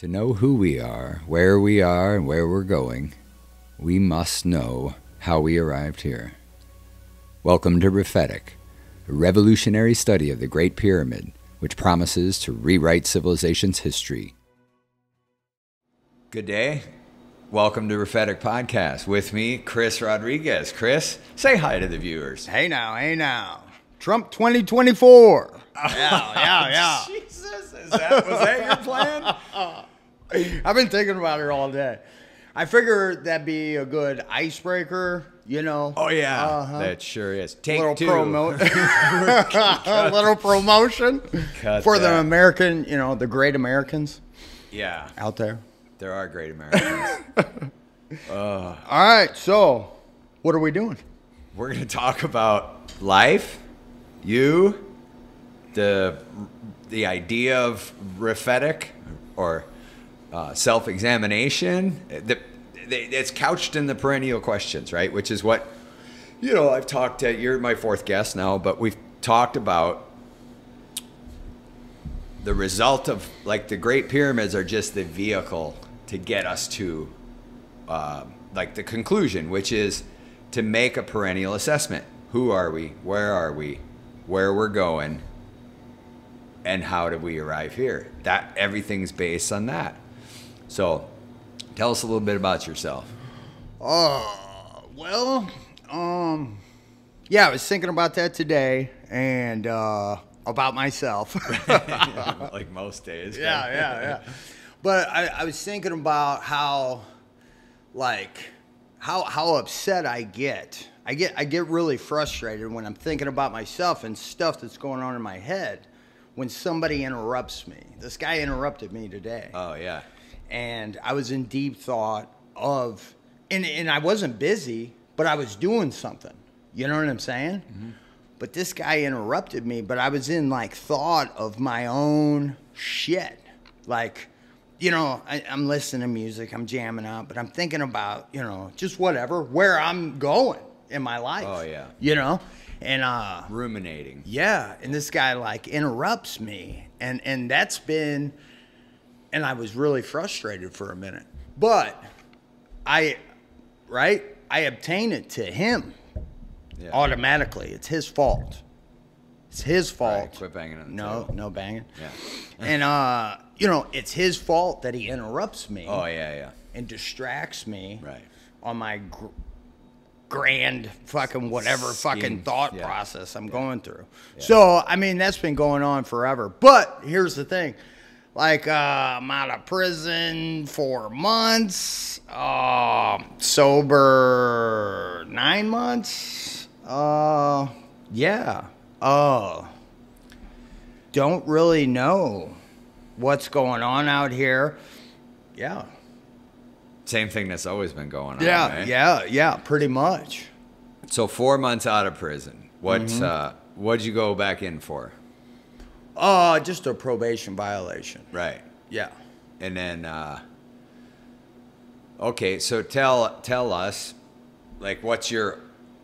To know who we are, where we are, and where we're going, we must know how we arrived here. Welcome to Rephetic, a revolutionary study of the Great Pyramid, which promises to rewrite civilization's history. Good day. Welcome to Rephetic Podcast. With me, Chris Rodriguez. Chris, say hi to the viewers. Hey now, hey now. Trump 2024. Yeah, yeah, yeah. Jesus, is that, was that your plan? I've been thinking about it all day. I figured that'd be a good icebreaker, you know. Oh yeah, Uh-huh. that sure is. Take little two. promo, a little promotion Cut for the. American, you know, the great Americans Yeah, out there. there are great Americans. All right, so what are we doing? We're gonna talk about life, you, the the idea of rephetic or uh, self-examination. The, the, it's couched in the perennial questions, right? Which is what you know. I've talked to. You're my fourth guest now, but we've talked about the result of like the Great Pyramids are just the vehicle to get us to uh, like the conclusion, which is to make a perennial assessment. Who are we? Where are we? Where we're going? And how did we arrive here? That everything's based on that. So, tell us a little bit about yourself. Uh, well, um, yeah, I was thinking about that today and uh, about myself. like most days. yeah, yeah, yeah. But I, I was thinking about how, like, how how upset I get. I get I get really frustrated when I'm thinking about myself and stuff that's going on in my head. When somebody interrupts me, this guy interrupted me today, Oh yeah. and I was in deep thought of, and and I wasn't busy, but I was doing something. You know what I'm saying? Mm-hmm. But this guy interrupted me, but I was in like thought of my own shit. Like, you know, I, I'm listening to music, I'm jamming out, but I'm thinking about, you know, just whatever, where I'm going in my life. Oh, yeah. You know? And uh Ruminating. yeah, and this guy like interrupts me, and and that's been, and I was really frustrated for a minute, but I, right, I obtain it to him Yeah. automatically. It's his fault. It's his fault. Right, quit banging on the no, table. no banging. Yeah. and uh, you know, it's his fault that he interrupts me Oh yeah, yeah. and distracts me Right. on my grand fucking whatever fucking thought yeah. process I'm going through. So, I mean, that's been going on forever. But here's the thing. Like, uh, I'm out of prison for months, uh, sober nine months. Uh, yeah. Uh, don't really know what's going on out here. Yeah. Same thing that's always been going on. Yeah, right? yeah, yeah, pretty much. So four months out of prison. What Mm-hmm. uh, what'd you go back in for? Uh, just a probation violation. Right. Yeah. And then uh, okay, so tell tell us like what's your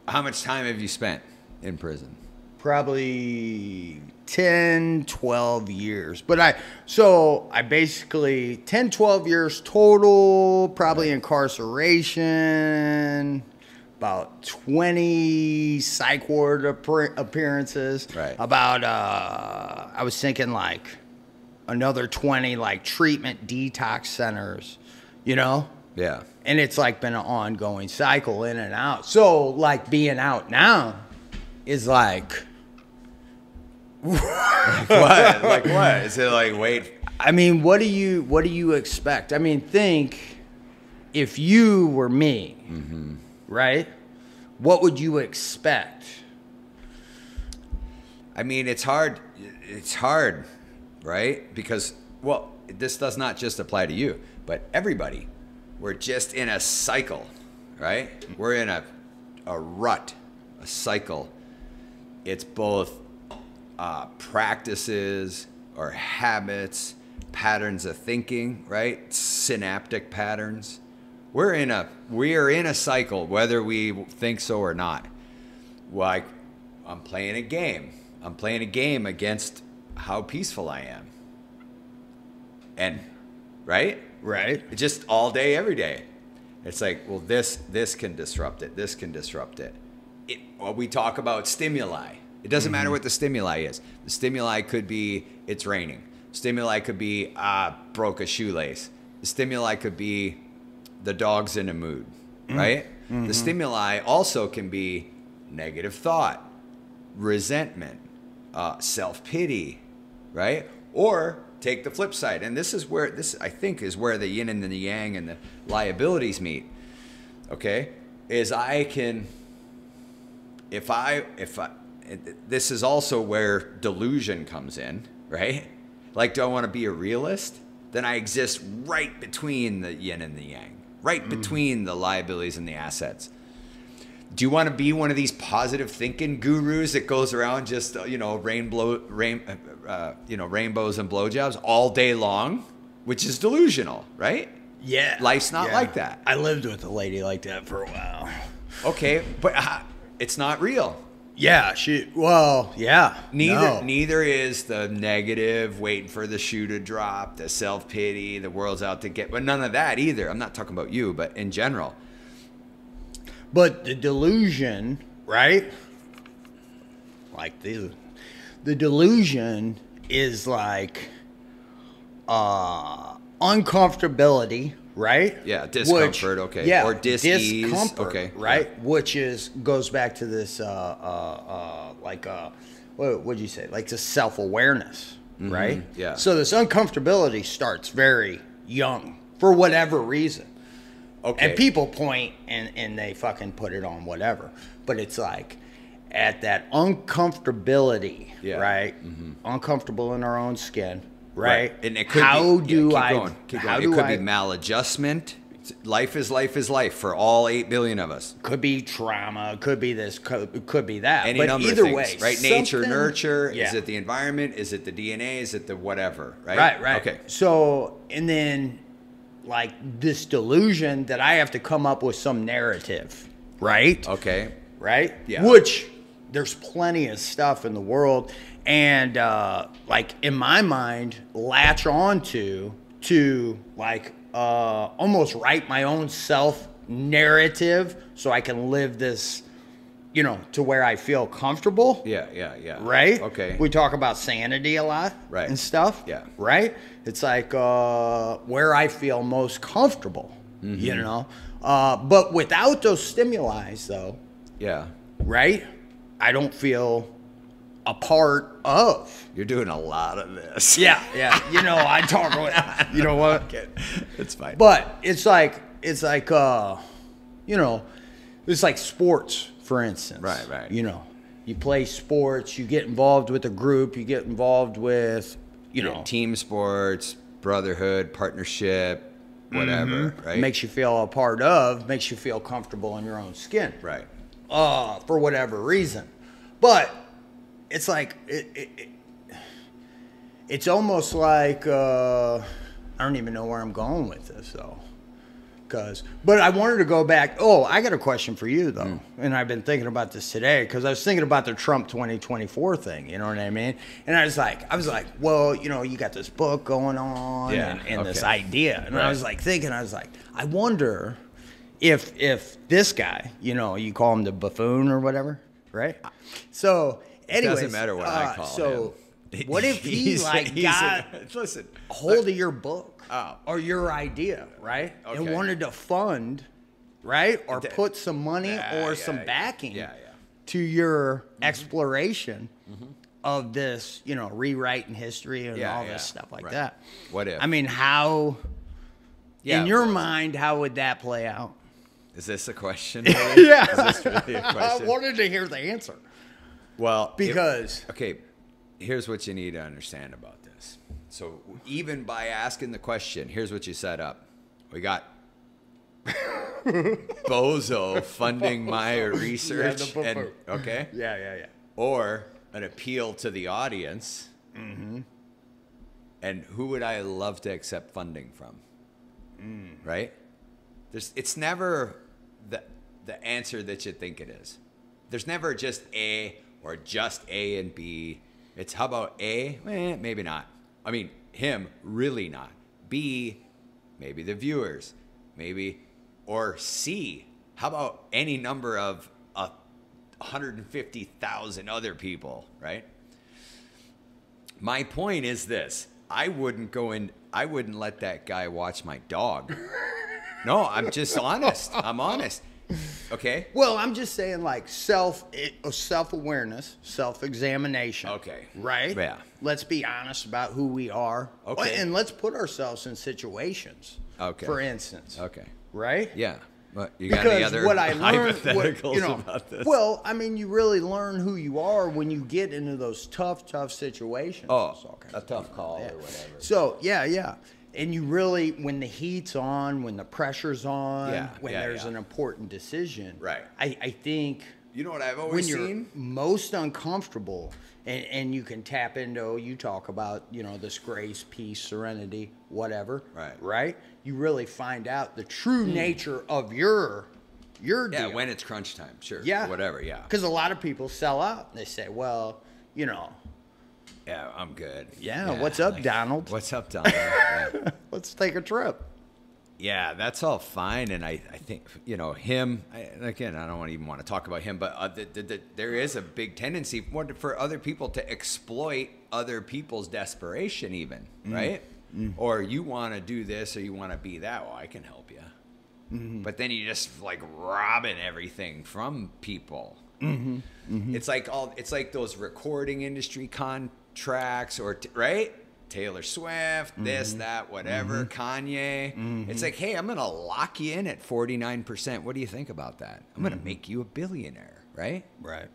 how much time have you spent in prison? Probably 10, 12 years. But I, so I basically, 10, 12 years total, probably incarceration, about 20 psych ward appearances. Right. About, uh, I was thinking like another 20 like treatment detox centers, you know? Yeah. and it's like been an ongoing cycle in and out. So like being out now is like what? like what? Is it like wait? I mean, what do you what do you expect? I mean, think if you were me, mm-hmm. right? What would you expect? I mean, it's hard. It's hard, right? Because well, this does not just apply to you, but everybody. We're just in a cycle, right? We're in a a rut, a cycle. It's both uh, practices or habits, patterns of thinking, right? Synaptic patterns. We're in a we are in a cycle, whether we think so or not. Like I'm playing a game. I'm playing a game against how peaceful I am. And right? Right. Just all day, every day. It's like, well, this this can disrupt it. This can disrupt it. it well, we talk about stimuli. It doesn't matter what the stimuli is. The stimuli could be it's raining. Stimuli could be ah broke a shoelace. The stimuli could be the dog's in a mood, right? The stimuli also can be negative thought, resentment, uh, self pity, right? Or take the flip side, and this is where this I think is where the yin and the yang and the liabilities meet. Okay, is I can if I if I this is also where delusion comes in, right? Like, do I want to be a realist? Then I exist right between the yin and the yang, right between the liabilities and the assets. Do you want to be one of these positive thinking gurus that goes around just you know rainbow, rain, uh, uh, you know rainbows and blowjobs all day long, which is delusional, right? Yeah. Life's not like that. I lived with a lady like that for a while. Okay, but uh, it's not real. Yeah, she. Well, yeah. Neither no. neither is the negative, waiting for the shoe to drop, the self pity, the world's out to get. But none of that either. I'm not talking about you, but in general. But the delusion, right? Like the the delusion is like uh uncomfortability, right? Yeah, discomfort, okay. Yeah, Or dis-ease, discomfort, okay, right? yeah. Which is goes back to this uh uh uh like uh what would you say? Like the self awareness, right? Mm-hmm, yeah. So this uncomfortability starts very young for whatever reason. Okay. And people point and, and they fucking put it on whatever. But it's like at that uncomfortability, Yeah. right? Uncomfortable in our own skin, right? And it could how be, do yeah, I going, how going. do it could I be maladjustment. Life is life is life for all eight billion of us. could be trauma, could be this, could, could be that. Any but number either of things, way, right? Nature, nurture. Is it the environment? Is it the DNA? Is it the whatever? Right. Right, right. Okay. So, and then like this delusion that I have to come up with some narrative, right? Okay. right? Yeah. Which there's plenty of stuff in the world, and uh, like in my mind, latch onto to to like uh, almost write my own self narrative so I can live this, you know, to where I feel comfortable. Yeah. Yeah. Yeah. Right? Okay. We talk about sanity a lot. Right. And stuff. Yeah. Right? It's like uh, where I feel most comfortable, Mm-hmm. you know? Uh, but without those stimuli, though, yeah. right? I don't feel a part of. You're doing a lot of this. Yeah, yeah. You know, I talk with, you know what? It's fine. But it's like, it's like, uh, you know, it's like sports, for instance. Right, right. You know, you play sports, you get involved with a group, you get involved with, you know, team sports, brotherhood, partnership, whatever. Right. makes you feel a part of, makes you feel comfortable in your own skin. right. uh, for whatever reason. But it's like it, it, it- it's almost like uh, I don't even know where I'm going with this though. Cause, but I wanted to go back. Oh, I got a question for you though, and I've been thinking about this today because I was thinking about the Trump 2024 thing. You know what I mean? And I was like, I was like, well, you know, you got this book going on Yeah, and, and this idea, and I was like thinking, I was like, I wonder if if this guy, you know, you call him the buffoon or whatever, right? So, anyways, Doesn't matter what I uh, call so him. what if he like he's got a- listen. hold of your book Oh. or your idea, right, and Okay. wanted to fund, right, or put some money Yeah, or yeah, some backing, Yeah, to your exploration Mm-hmm. of this, you know, rewriting history and all this stuff like right. that. What if? I mean, how? In your mind, how would that play out? Is this a question? really? Yeah. Is this really a I question? wanted to hear the answer Well, because okay, here's what you need to understand about this. So even by asking the question, here's what you set up. We got Bozo funding my research, the and okay, yeah, yeah, yeah. or an appeal to the audience. Mm-hmm. And who would I love to accept funding from? Mm. Right? There's, it's never the, the answer that you think it is. There's never just A or just A and B. It's how about A? Eh, maybe not. I mean, him, really not. B, maybe the viewers, maybe, or C, how about any number of uh, 150,000 other people, right? My point is this I wouldn't go in, I wouldn't let that guy watch my dog. No, I'm just honest. I'm honest. Okay? Well, I'm just saying, like self uh, self awareness, self examination. Okay. Right. Yeah. Let's be honest about who we are. Okay. And let's put ourselves in situations. Okay. For instance. Okay. Right. Yeah. But you got Because any other what I learned, hypotheticals what, you know, about this? well, I mean, you really learn who you are when you get into those tough, tough situations. oh, It's all kinds a tough call Yeah. or whatever. So yeah, yeah. And you really, when the heat's on, when the pressure's on, Yeah, when yeah, there's yeah. an important decision, Right. I, I think You know what I've always when you're seen? most uncomfortable, and, and you can tap into, you talk about, you know, this grace, peace, serenity, whatever. Right. Right. You really find out the true hmm. nature of your your Yeah, deal. when it's crunch time, sure. yeah, Whatever, yeah. Because a lot of people sell out. and They say, well, you know, Yeah, I'm good. Yeah, what's up, Donald? What's up, Donald? yeah. let's take a trip. Yeah, that's all fine, and I, I think you know him. I, again, I don't even want to talk about him, but uh, the, the, the, there is a big tendency for, for other people to exploit other people's desperation, even mm. right? Mm. Or you want to do this, or you want to be that. Well, I can help you, mm-hmm. but then you just like robbing everything from people. Mm-hmm. Mm-hmm. It's like all. It's like those recording industry contracts, or t- right. Taylor Swift, mm-hmm. this, that, whatever, mm-hmm. Kanye. Mm-hmm. It's like, hey, I'm gonna lock you in at 49%. What do you think about that? I'm gonna make you a billionaire, right? Right.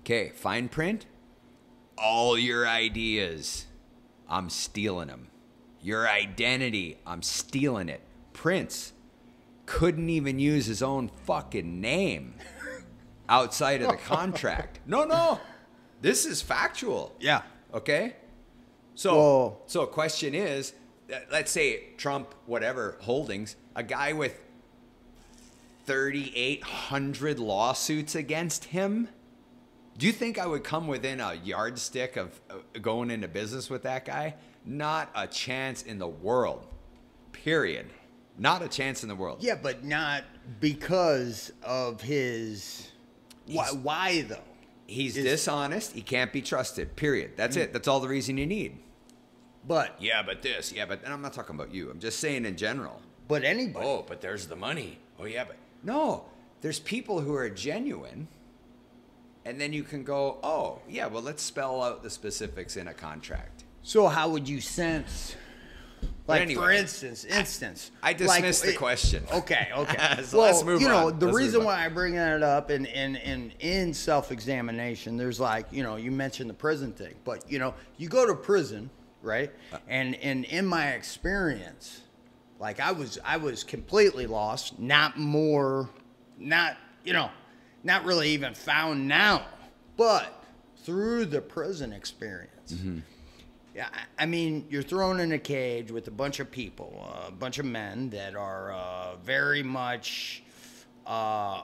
Okay, fine print. All your ideas, I'm stealing them. Your identity, I'm stealing it. Prince couldn't even use his own fucking name outside of the contract. No, no. This is factual. Yeah. Okay? So Whoa. so question is, uh, let's say Trump whatever holdings, a guy with 3800 lawsuits against him, do you think I would come within a yardstick of uh, going into business with that guy? Not a chance in the world. Period. Not a chance in the world. Yeah, but not because of his. Why, why though? He's Is- dishonest. He can't be trusted. Period. That's mm. it. That's all the reason you need. But Yeah, but this. Yeah, but and I'm not talking about you. I'm just saying in general. but anybody. Oh, but there's the money. Oh, yeah, but no, there's people who are genuine. And then you can go, oh, yeah, well, let's spell out the specifics in a contract. So how would you sense? Like for instance, instance. I dismissed the it- question. Okay, okay. So well, let's move you know, on. the Let's reason why I bring that up in in in in self-examination, there's like, you know, you mentioned the prison thing, but you know, you go to prison, right? Uh. And and in my experience, like I was I was completely lost, not more not, you know, not really even found now, but through the prison experience. Mm-hmm. Yeah, I mean, you're thrown in a cage with a bunch of people, a bunch of men that are uh, very much, uh,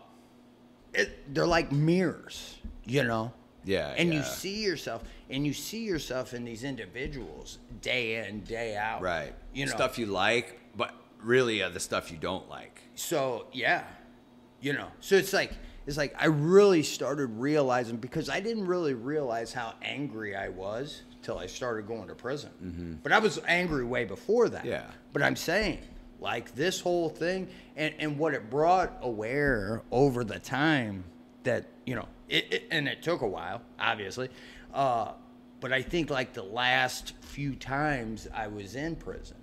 it, they're like mirrors, you know. Yeah, And you see yourself, and you see yourself in these individuals day in, day out. Right. You know. Stuff you like, but really uh, the stuff you don't like. So yeah, you know. So it's like it's like I really started realizing because I didn't really realize how angry I was till I started going to prison. But I was angry way before that. Mm-hmm. Yeah. But I'm saying like this whole thing and and what it brought aware over the time that you know it, it and it took a while obviously. Uh, but I think like the last few times I was in prison,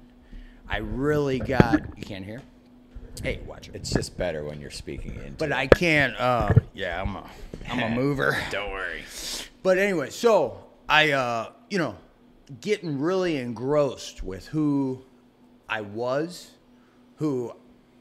I really got you can't hear. Hey, watch it. It's just better when you're speaking into But I can't. Uh, yeah, I'm a, I'm a mover. Don't worry. But anyway, so I, uh, you know, getting really engrossed with who I was, who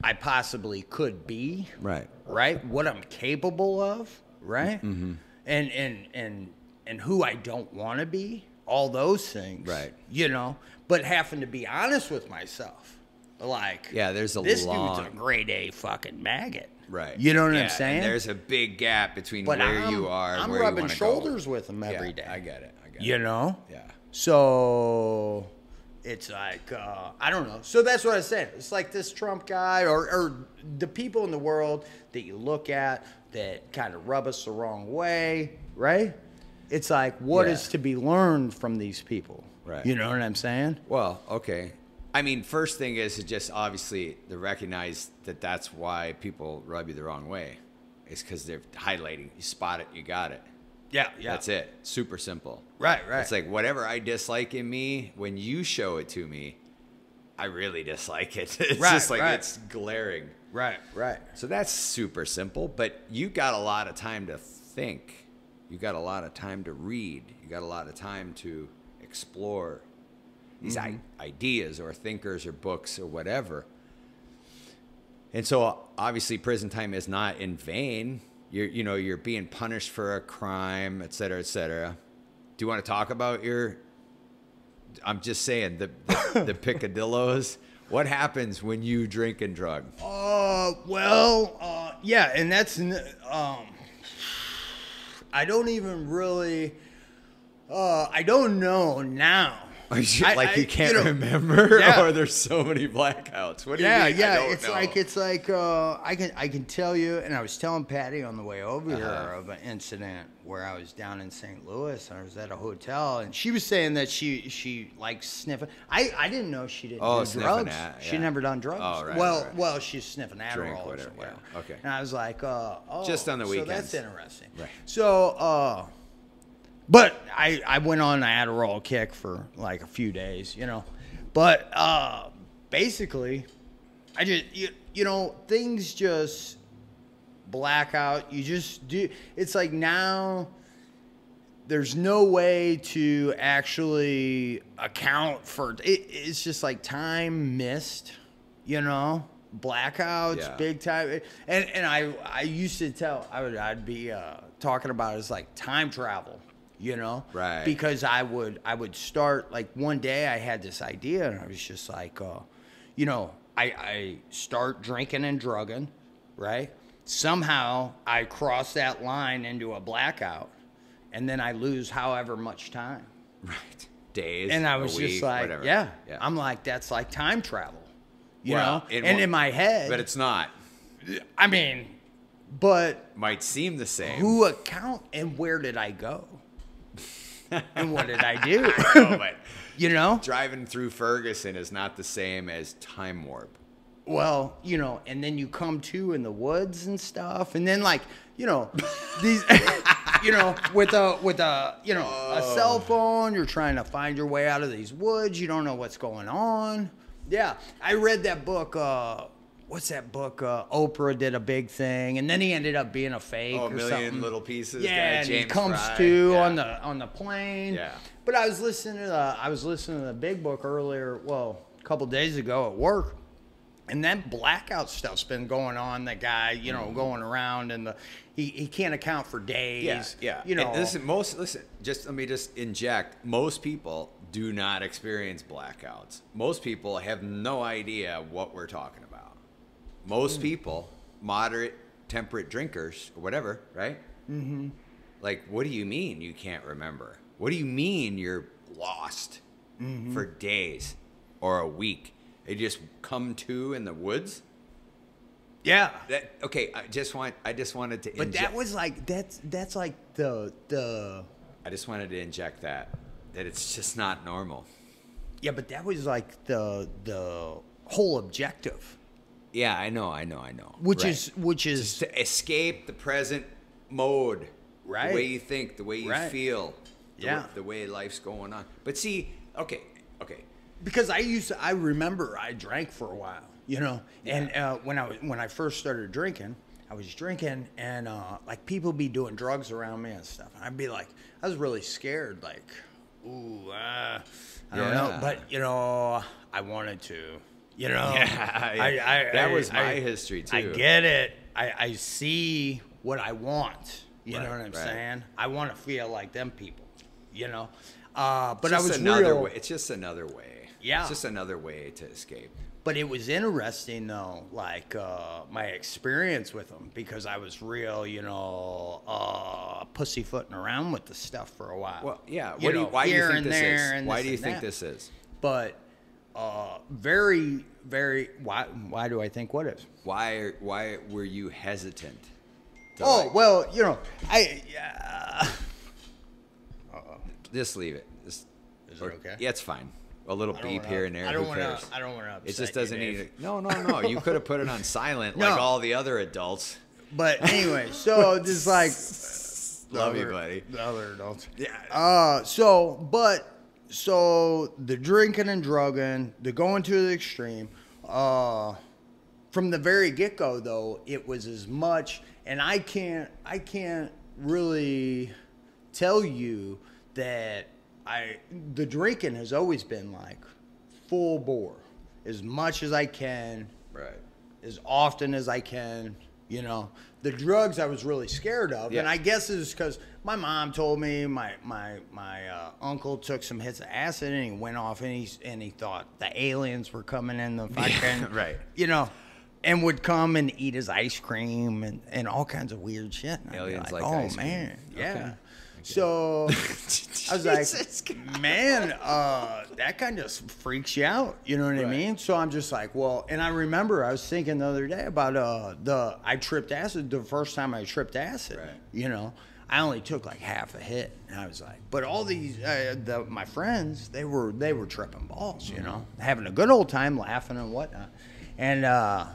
I possibly could be, Right. right? What I'm capable of, right? Mm-hmm. And and and and who I don't want to be, all those things, Right. You know, but having to be honest with myself, like, Yeah, there's a this long- dude's a grade A fucking maggot, Right. You know what Yeah, I'm saying? there's a big gap between but where I'm, you are. I'm where you rubbing shoulders go. with him every day. yeah, I get it. You know? Yeah. So, It's like uh, I don't know. So that's what I said. It's like this Trump guy, or, or the people in the world that you look at that kind of rub us the wrong way, right? It's like what is Yeah. to be learned from these people, Right. You know what I'm saying? Well, okay. I mean, first thing is to just obviously to recognize that that's why people rub you the wrong way. It's because they're highlighting. You spot it, you got it. Yeah, yeah. That's it. Super simple. Right, right. It's like whatever I dislike in me, when you show it to me, I really dislike it. It's Right, just like right. it's glaring. right, right. So that's super simple, but you got a lot of time to think. You got a lot of time to read. You got a lot of time to explore these Mm-hmm. I- ideas or thinkers or books or whatever. And so obviously prison time is not in vain. You're you know, you're being punished for a crime, et cetera, et cetera. Do you want to talk about your I'm just saying the the, the picadillos. What happens when you drink and drug? Uh, well, uh, yeah, and that's um, I don't even really, uh, I don't know now. Are you, I- like I- you can't you know, remember, yeah. or there's so many blackouts? What do Yeah, you mean? Yeah, it's know. like it's like uh, I can I can tell you, and I was telling Patty on the way over here Uh-huh. of an incident where I was down in St. Louis and I was at a hotel, and she was saying that she she likes sniffing. I I didn't know she didn't Oh, do drugs. at- She never done drugs. Oh, right, well, right. well, she's sniffing Adderall Drink, or whatever, something. yeah, okay. And I was like, uh, oh, Just on the So that's interesting. Right. So, uh, but I, I went on an Adderall kick for like a few days, you know. But uh, basically, I just you, you know things just black out. You just do. It's like now there's no way to actually account for it. It's just like time missed, you know. Blackouts, Yeah. big time, and and I I used to tell I would I'd be uh, talking about it as like time travel, you know, Right. Because I would I would start like one day I had this idea and I was just like, uh, you know, I I start drinking and drugging, right? Somehow I cross that line into a blackout, and then I lose however much time. right days, And i was week, just like, yeah, yeah. I'm like, that's like time travel, you Well, know? and in my head, but it's not. I mean, but Might seem the same. who account and where did I go? And what did I do? Oh, but you know? driving through Ferguson is not the same as time warp. Well, you know, and then you come to in the woods and stuff, and then like, you know, these, you know, with a with a you know a cell phone, you're trying to find your way out of these woods. You don't know what's going on. Yeah, I read that book. Uh, what's that book? Uh, Oprah did a big thing, and then he ended up being a fake Oh, or Million something. Little Pieces Yeah, guy, and he comes Frey. to Yeah. on the on the plane. Yeah. But I was listening to the I was listening to the big book earlier. Well, a couple days ago at work. And that blackout stuff's been going on. The guy, you know, going around and the he, he can't account for days. Yeah, yeah. You know, And listen, most listen. Just let me just inject. Most people do not experience blackouts. Most people have no idea what we're talking Most people, moderate, temperate drinkers or whatever, right? Mm-hmm. Like, what do you mean you can't remember? What do you mean you're lost for days or a week? They just come to in the woods. yeah. That okay? I just want. I just wanted to. But inject- that was like that's that's like the the I just wanted to inject that that it's just not normal. yeah, but that was like the the whole objective, Yeah, I know, I know, I know. which Right. is which is just to escape the present mode, Right. The way you think, the way you Right. feel, the Yeah. way, the way life's going on. But see, okay, okay, because I used to, I remember I drank for a while, you know, and uh, when I was when I first started drinking, I was drinking and uh, like people be doing drugs around me and stuff, and I'd be like, I was really scared, like, ooh, uh, I don't know, Yeah. but you know, I wanted to, you know, Yeah, I, I, that I- was my I- history, I get it. I, I see what I want. You know what I'm right. saying? I want to feel like them people. You know, uh, but I was another real. way. It's just another way. Yeah. it's just another way to escape. But it was interesting though, like uh, my experience with them because I was real, you know, uh, pussyfooting around with the stuff for a while. Well, yeah. You What do you, know, why do you think this is? Why do you think that. this is? But uh, very, very. Why? Why do I think what is? Why? Why were you hesitant? to, Oh like- well, you know, I. Uh, just leave it. Just, Is it okay? Yeah, it's fine. A little beep wanna- here and there. I don't wanna- cares? I don't wanna It just doesn't Dave. need. No, no, no. You could have put it on silent No. like all the other adults. but anyway, so just like Love you, buddy. The other adults. Yeah. Uh, so, but, so the drinking and drugging, the going to the extreme, uh, from the very get go, though, it was as much, and I can't, I can't really tell you that I, the drinking has always been like full bore, as much as I can, Right. as often as I can. You know, the drugs I was really scared of, and I guess it's because my mom told me my my my uh, uncle took some hits of acid and he went off and he and he thought the aliens were coming in the fucking right. You know. And would come and eat his ice cream and, and all kinds of weird shit. And Aliens like, like oh ice cream." man, Okay. yeah. So I was like, man, uh, that kind of freaks you out. You know what I mean? So I'm just like, well, and I remember I was thinking the other day about uh, the I tripped acid the first time I tripped acid. Right. You know, I only took like half a hit, and I was like, but all these uh, the, my friends, they were they were tripping balls. You know, having a good old time, laughing and whatnot, and. uh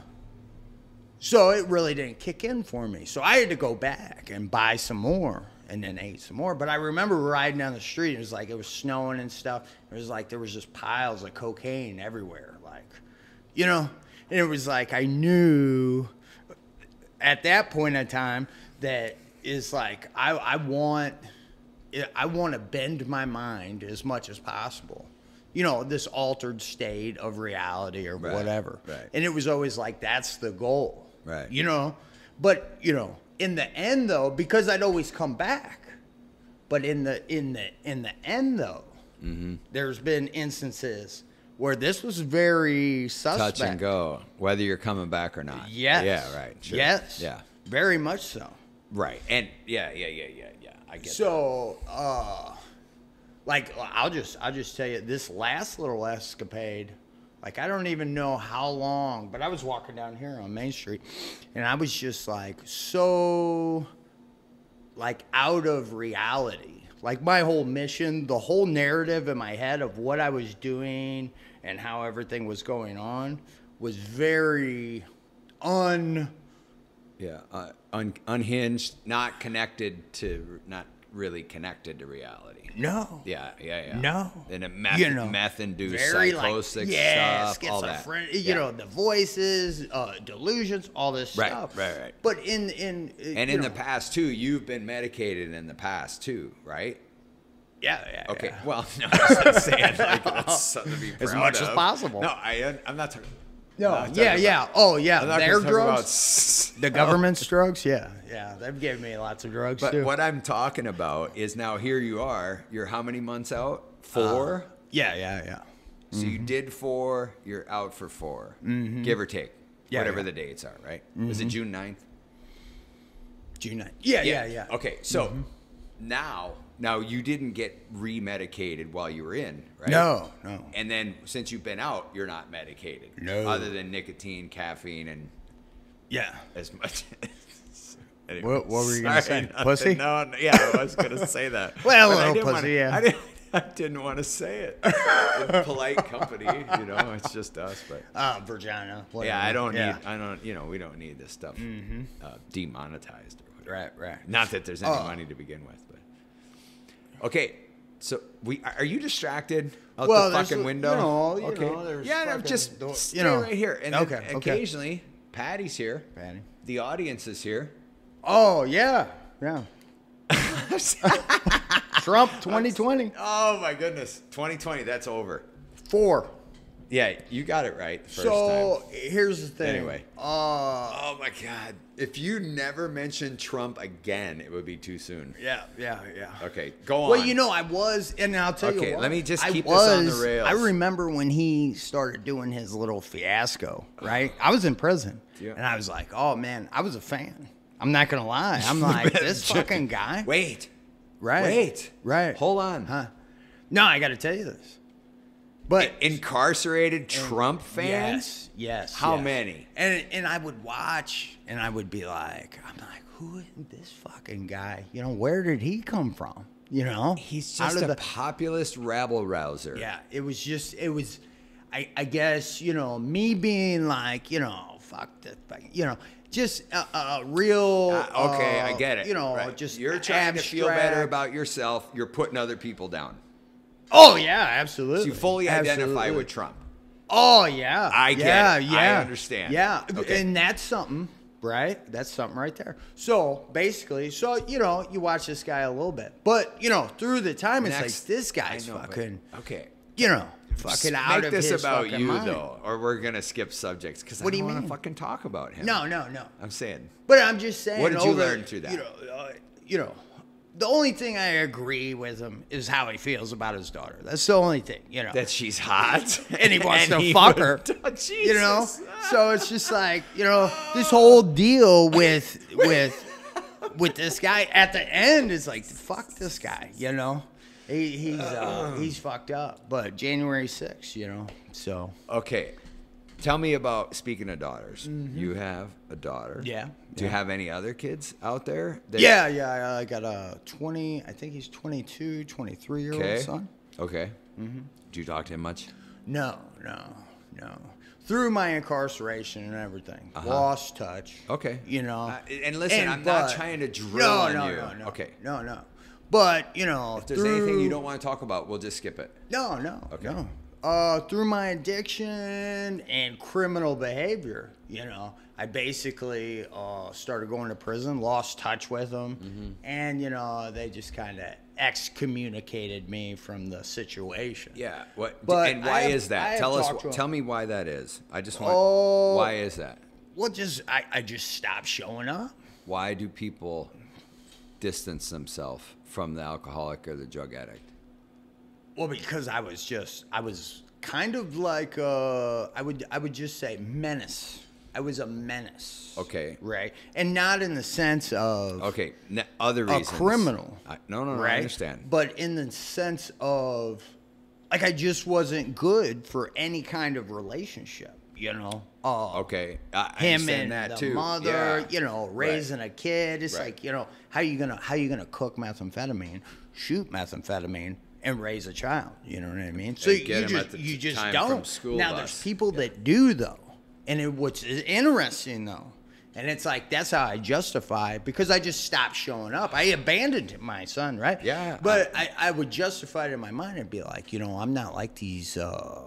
so it really didn't kick in for me. So I had to go back and buy some more and then ate some more. But I remember riding down the street. It was like it was snowing and stuff. It was like there was just piles of cocaine everywhere. Like, you know, and it was like I knew at that point in time that is like I, I want I want to bend my mind as much as possible. You know, this altered state of reality or Right, whatever. right. And it was always like that's the goal. Right. You know, but you know, in the end though, because I'd always come back. But in the in the in the end though, Mm-hmm. there's been instances where this was very suspect. Touch and go, whether you're coming back or not. Yes. Yeah. Right. Sure. Yes. Yeah. Very much so. Right. And yeah, yeah, yeah, yeah, yeah. I get that. So, uh, like, I'll just, I'll just tell you this last little escapade. Like, I don't even know how long, but I was walking down here on Main Street, and I was just like so, like, out of reality. Like my whole mission, the whole narrative in my head of what I was doing and how everything was going on was very un. Yeah, uh, un- unhinged, not connected to, not really connected to reality. No. Yeah, yeah, yeah. No. and a meth, You know, meth-induced psychosis like yeah, stuff, all that. You Yeah. know, the voices, uh, delusions, all this Right, stuff. right, right. But in in and you in the past too, you've been medicated in the past too, right? yeah, yeah. Okay. yeah. Well, no, I'm not saying like that's something to be As proud much as possible. No, I, I'm not talking. No, yeah, yeah. about- Oh, yeah. Their about drugs, s- the government's oh. drugs. Yeah, yeah. They've given me lots of drugs But too. what I'm talking about is now here you are. You're how many months out? Four. Uh, yeah, yeah, yeah. So you mm-hmm. did four. You're out for 4 mm-hmm. give or take, Yeah, whatever yeah. the dates are. Right? Was it mm-hmm. June 9th? June 9th. Yeah, yeah, yeah. Okay, so now, now you didn't get re-medicated while you were in, right? No, no. And then since you've been out, you're not medicated. No. Other than nicotine, caffeine, and Yeah. as much. Anyway, What- what were you gonna say? nothing. Pussy? No, no, yeah, I was gonna say that. Well, I didn't pussy, wanna- yeah. I didn't, I didn't want to say it in polite company. You know, it's just us. But Uh, Virginia. yeah, I don't yeah. need. I don't. You know, we don't need this stuff uh, demonetized or whatever. Right, right. Not that there's any Oh. money to begin with, but okay. So we are you distracted out Well, the fucking window? know, you okay. know, yeah, no, just door- stay you know. right here, and Okay, okay. occasionally Patty's here. Patty. The audience is here. Oh yeah, yeah. Trump 2020. Oh my goodness, 2020, that's over. Four. Yeah, you got it right the first So time. here's the thing. Anyway. uh, Oh my god, if you never mention Trump again, it would be too soon. yeah, yeah, yeah. Okay, go on. Well, you know, I was, and I'll tell you Okay, let me just I keep this on the was- rails. I remember when he started doing his little fiasco, right? I was in prison, Yeah. and I was like, oh man, I was a fan. I'm not gonna lie. I'm like this fucking guy. Wait, right? wait, right. Hold on. Huh? No, I got to tell you this. But incarcerated Trump fans. Yes, yes. How yes. many? And and I would watch, and I would be like, I'm like, who is this fucking guy? You know, where did he come from? You know, He's Out just of a the- populist rabble rouser. yeah. It was just, it was, I I guess you know me being like, you know, fuck fuck- you know. Just a, a real. Uh, okay, I uh, get it. You know, Right. just you're trying to feel better about yourself. You're putting other people down. Oh yeah, absolutely. So you fully identify with Trump. Oh yeah, I get yeah, it. I understand. Yeah, Okay. and that's something, right? That's something right there. So basically, so you know, you watch this guy a little bit, but you know, through the time, it's like this guy's know, but- fucking, okay. you know, fucking Make out of this his about you mind. though, or we're gonna skip subjects because I What do you want to mean? fucking talk about him. No, no, no. I'm saying. But I'm just saying. What did you over- learn through that? You know, uh, you know, the only thing I agree with him is how he feels about his daughter. That's the only thing, you know. That she's hot, and he wants to he fuck would- her. Oh, You know, so it's just like you know this whole deal with with with this guy at the end is like fuck this guy. You know, he, he's uh, he's fucked up. But January 6th, you know, so Okay, tell me about speaking of daughters. You have a daughter. Mm-hmm. Yeah, Do you have any other kids out there? that- yeah, yeah. I got a 20. I think he's 22, 23 year Okay. old son. Okay. Mm-hmm. Do you talk to him much? No, no, no. Through my incarceration and everything, lost touch. Okay. You know. Uh, and listen, I'm not trying to drill no, on no, you. No, no, Okay. No, no. But you know, If there's through, anything you don't want to talk about, we'll just skip it. No, no, Okay. no. Uh, through my addiction and criminal behavior, you know, I basically uh, started going to prison, lost touch with them, Mm-hmm. and you know, they just kind of excommunicated me from the situation. Yeah. What? But and why have- is that? Tell us. talked to him. Tell me why that is. I just want. Oh. why is that? Well, just I, I just stopped showing up. Why do people distance themselves from the alcoholic or the drug addict? Well, because I was just I was kind of like uh I would I would just say menace. I was a menace. Okay. Right. And not in the sense of Okay. n- other a criminal. I, no, no, no. right? I understand. But in the sense of like I just wasn't good for any kind of relationship, you know. Uh, Okay. I, I him understand and that the too. mother, Yeah. you know, raising a kid. It's Right. like, you know, how you gonna how you gonna cook methamphetamine, shoot methamphetamine, and raise a child? You know what I mean? So you just at the you just don't. now bus. there's people that do though, and it, what's interesting though. And it's like that's how I justify it, because I just stopped showing up. I abandoned my son, right? Yeah, But I, I would justify it in my mind and be like, you know, I'm not like these uh,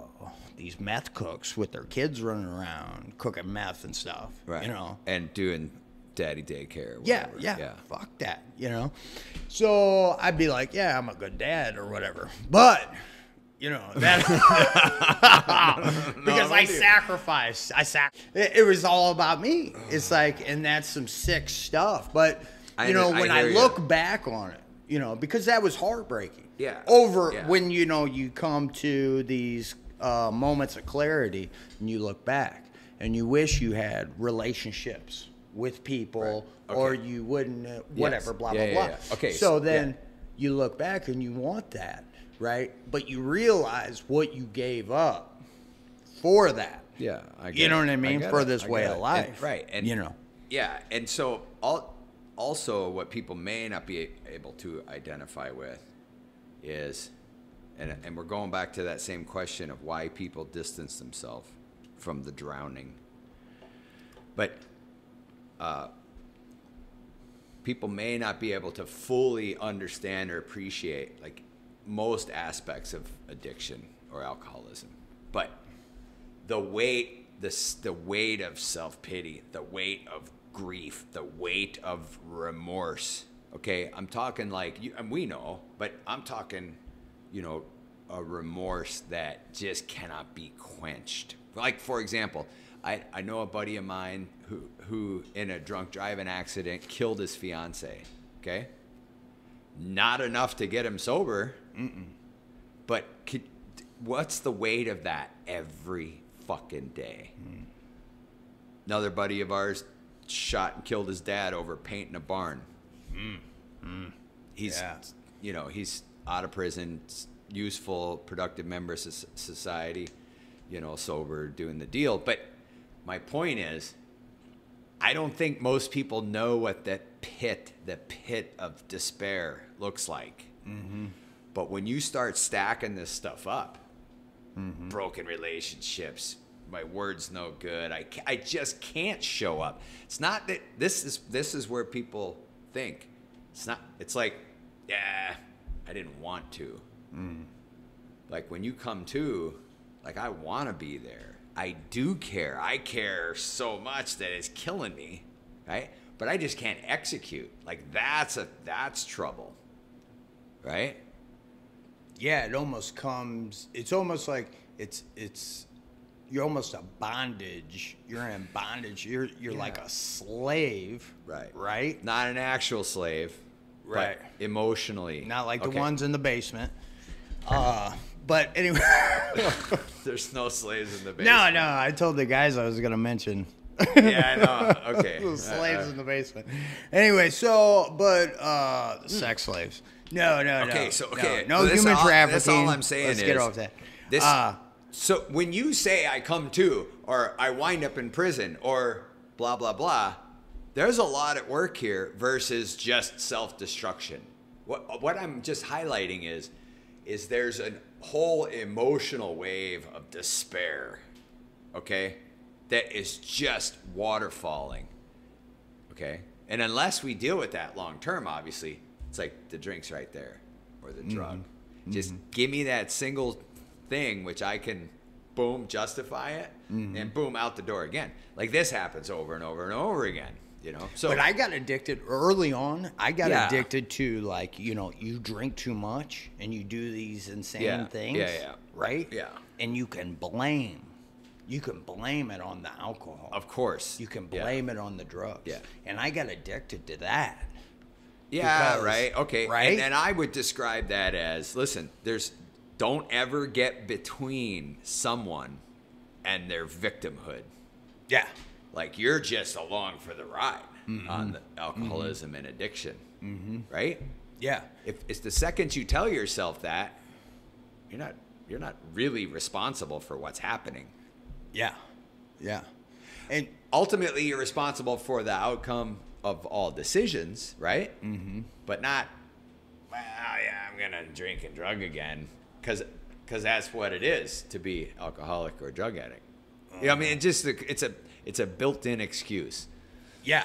these meth cooks with their kids running around cooking meth and stuff. Right. You know. And doing daddy daycare. Yeah, yeah, Yeah. Fuck that, you know. So I'd be like, yeah, I'm a good dad or whatever. But you know that because I sacrificed. I sac. It, it was all about me. It's like, and that's some sick stuff. But I you know, I when I, ya. look back on it, you know, because that was heartbreaking. Yeah, Over yeah. when you know you come to these uh, moments of clarity and you look back and you wish you had relationships with people Right. or you wouldn't uh, whatever Yes. blah Yeah, blah yeah, blah yeah. Okay, so then you look back and you want that right but you realize what you gave up for that Yeah. I get You know it. what I mean? get For it. this I way of life, And- right. And you know. Yeah. And so all, also what people may not be able to identify with is, and, and we're going back to that same question of why people distance themselves from the drowning. But uh, people may not be able to fully understand or appreciate like most aspects of addiction or alcoholism. But the weight, the, the weight of self pity, the weight of grief, the weight of remorse. Okay, I'm talking like you, and we know, but I'm talking, you know, a remorse that just cannot be quenched. Like for example, I, I know a buddy of mine who who in a drunk driving accident killed his fiance. Okay, not enough to get him sober. But could, what's the weight of that every fucking day? Mm. Another buddy of ours shot and killed his dad over painting a barn. Mm, mm. He's, Yeah. you know, he's out of prison, useful, productive member of society, you know, sober, doing the deal. But my point is, I don't think most people know what that pit, the pit of despair, looks like. Mm-hmm. But when you start stacking this stuff up, mm-hmm. broken relationships, my word's no good. I, I just can't show up. It's not that this is this is where people think. It's not. It's like, yeah, I didn't want to. Mm-hmm. Like when you come to, like I want to be there. I do care. I care so much that it's killing me, right? But I just can't execute. Like that's a that's trouble, right? Yeah, it almost comes. It's almost like it's it's. You're almost a bondage. You're in bondage. You're you're like a slave. Right. Right. Not an actual slave, Right. But emotionally, Not like Okay. the ones in the basement. Uh, but anyway. There's no slaves in the basement. no, no. I told the guys I was gonna mention. Yeah, I know. Okay. slaves Uh, in the basement. Anyway, so but uh sex slaves. No, no, no. Okay, so okay, no, no that's human all- trafficking. That's all I'm saying Let's is get off that. This, Uh, so when you say I come to, or I wind up in prison, or blah blah blah, there's a lot at work here versus just self-destruction. What what I'm just highlighting is, is there's a whole emotional wave of despair, okay, that is just waterfalling. Okay. And unless we deal with that long term, obviously, it's like the drink's right there or the mm-hmm. drug. Mm-hmm. Just give me that single thing which I can boom justify it mm-hmm. and boom out the door again. Like this happens over and over and over again, you know. So but I got addicted early on. I got Yeah. addicted to like you know you drink too much and you do these insane Yeah, things. yeah, yeah. Right. Yeah. And you can blame, you can blame it on the alcohol. of course. You can Yeah. blame it on the drugs. Yeah. And I got addicted to that. Yeah, Because- right. Okay. right? And, and I would describe that as listen, there's don't ever get between someone and their victimhood. Yeah. Like you're just along for the ride Mm-hmm. on the alcoholism and addiction. Right? Yeah. If it's the second you tell yourself that, you're not you're not really responsible for what's happening. Yeah. Yeah. And Ultimately, you're responsible for the outcome of all decisions, right? Mm-hmm. But not, well, yeah, I'm gonna drink and drug again, because because that's what it is to be alcoholic or drug addict. You know, I mean, it just it's a it's a built-in excuse. yeah.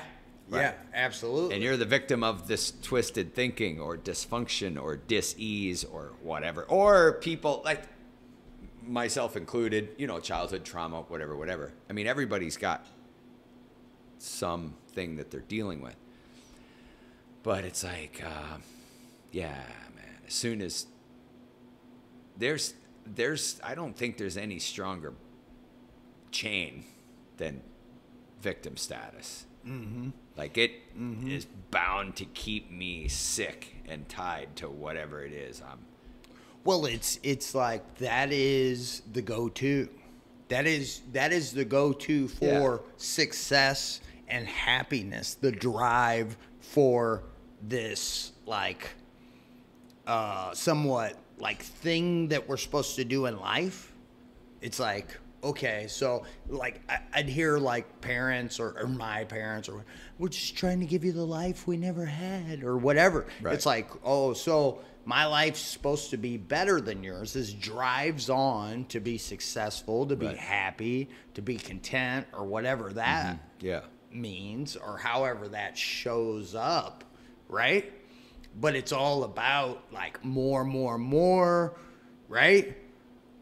Right. Yeah, absolutely. and you're the victim of this twisted thinking or dysfunction or dis-ease or whatever or people like myself included you know childhood trauma whatever whatever i mean everybody's got something that they're dealing with but it's like uh, yeah man as soon as there's there's i don't think there's any stronger chain than victim status like it is bound to keep me sick and tied to whatever it is I'm. Well, it's it's like that is the go-to. That is that is the go-to for success and happiness. The drive for this like uh somewhat like thing that we're supposed to do in life. It's like okay, so like I, I'd hear like parents or, or my parents or we're just trying to give you the life we never had or whatever. Right. It's like oh, so my life's supposed to be better than yours. This drives on to be successful, to be Right. happy, to be content, or whatever that mm-hmm. Yeah. means, or however that shows up, right? But it's all about like more, more, more, right?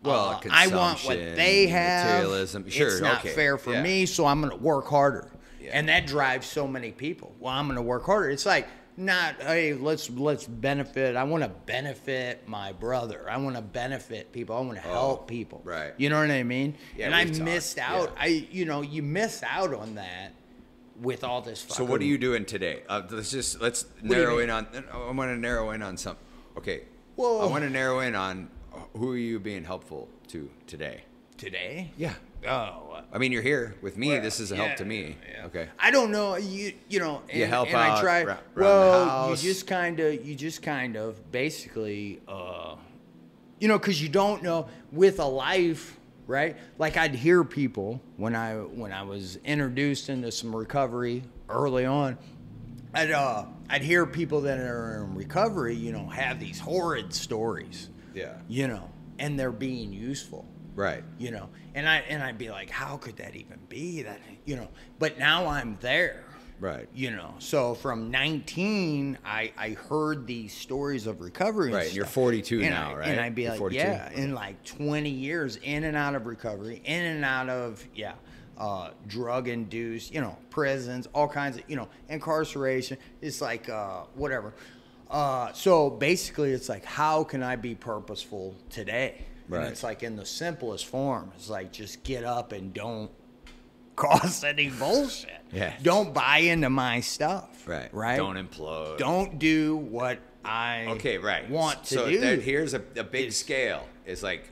Well, Uh, I want what they have. materialism. Sure, it's not okay, fair for yeah. me, so I'm going to work harder, Yeah. and that drives so many people. Well, I'm going to work harder. It's like not hey, let's let's benefit. I want to benefit my brother. I want to benefit people. I want to help people. Oh, right. You know what I mean? Yeah, and I talked, missed out. yeah. I you know you miss out on that with all this. So what are you doing today? Uh, let's just let's narrow in on. I want to narrow in on something. Okay. Whoa. I want to narrow in on who are you being helpful to today? today? Yeah. Oh, I mean, you're here with me. Well, this is a yeah, help to me. yeah. Okay. I don't know. You you know. And, You help and out I try. ra- around the well, you just kind of you just kind of basically uh, you know, because you don't know with a life, right? Like I'd hear people when I when I was introduced into some recovery early on. I'd uh, I'd hear people that are in recovery, you know, have these horrid stories, Yeah. you know, and they're being useful Right. you know and i and i'd be like how could that even be that you know but now i'm there Right. you know so from 19 i i heard these stories of recovery Right, and you're 42 and now, I- right? and i'd be You're like 42? yeah in like 20 years in and out of recovery in and out of yeah uh, drug induced, you know, prisons, all kinds of, you know, incarceration. It's like uh, whatever. Uh, so basically, it's like, how can I be purposeful today? Right. And it's like in the simplest form. It's like just get up and don't cause any bullshit. Yeah. Don't buy into my stuff. Right. Right. Don't implode. Don't do what I Okay, right. want to so do. that here's a, a big scale. It's like,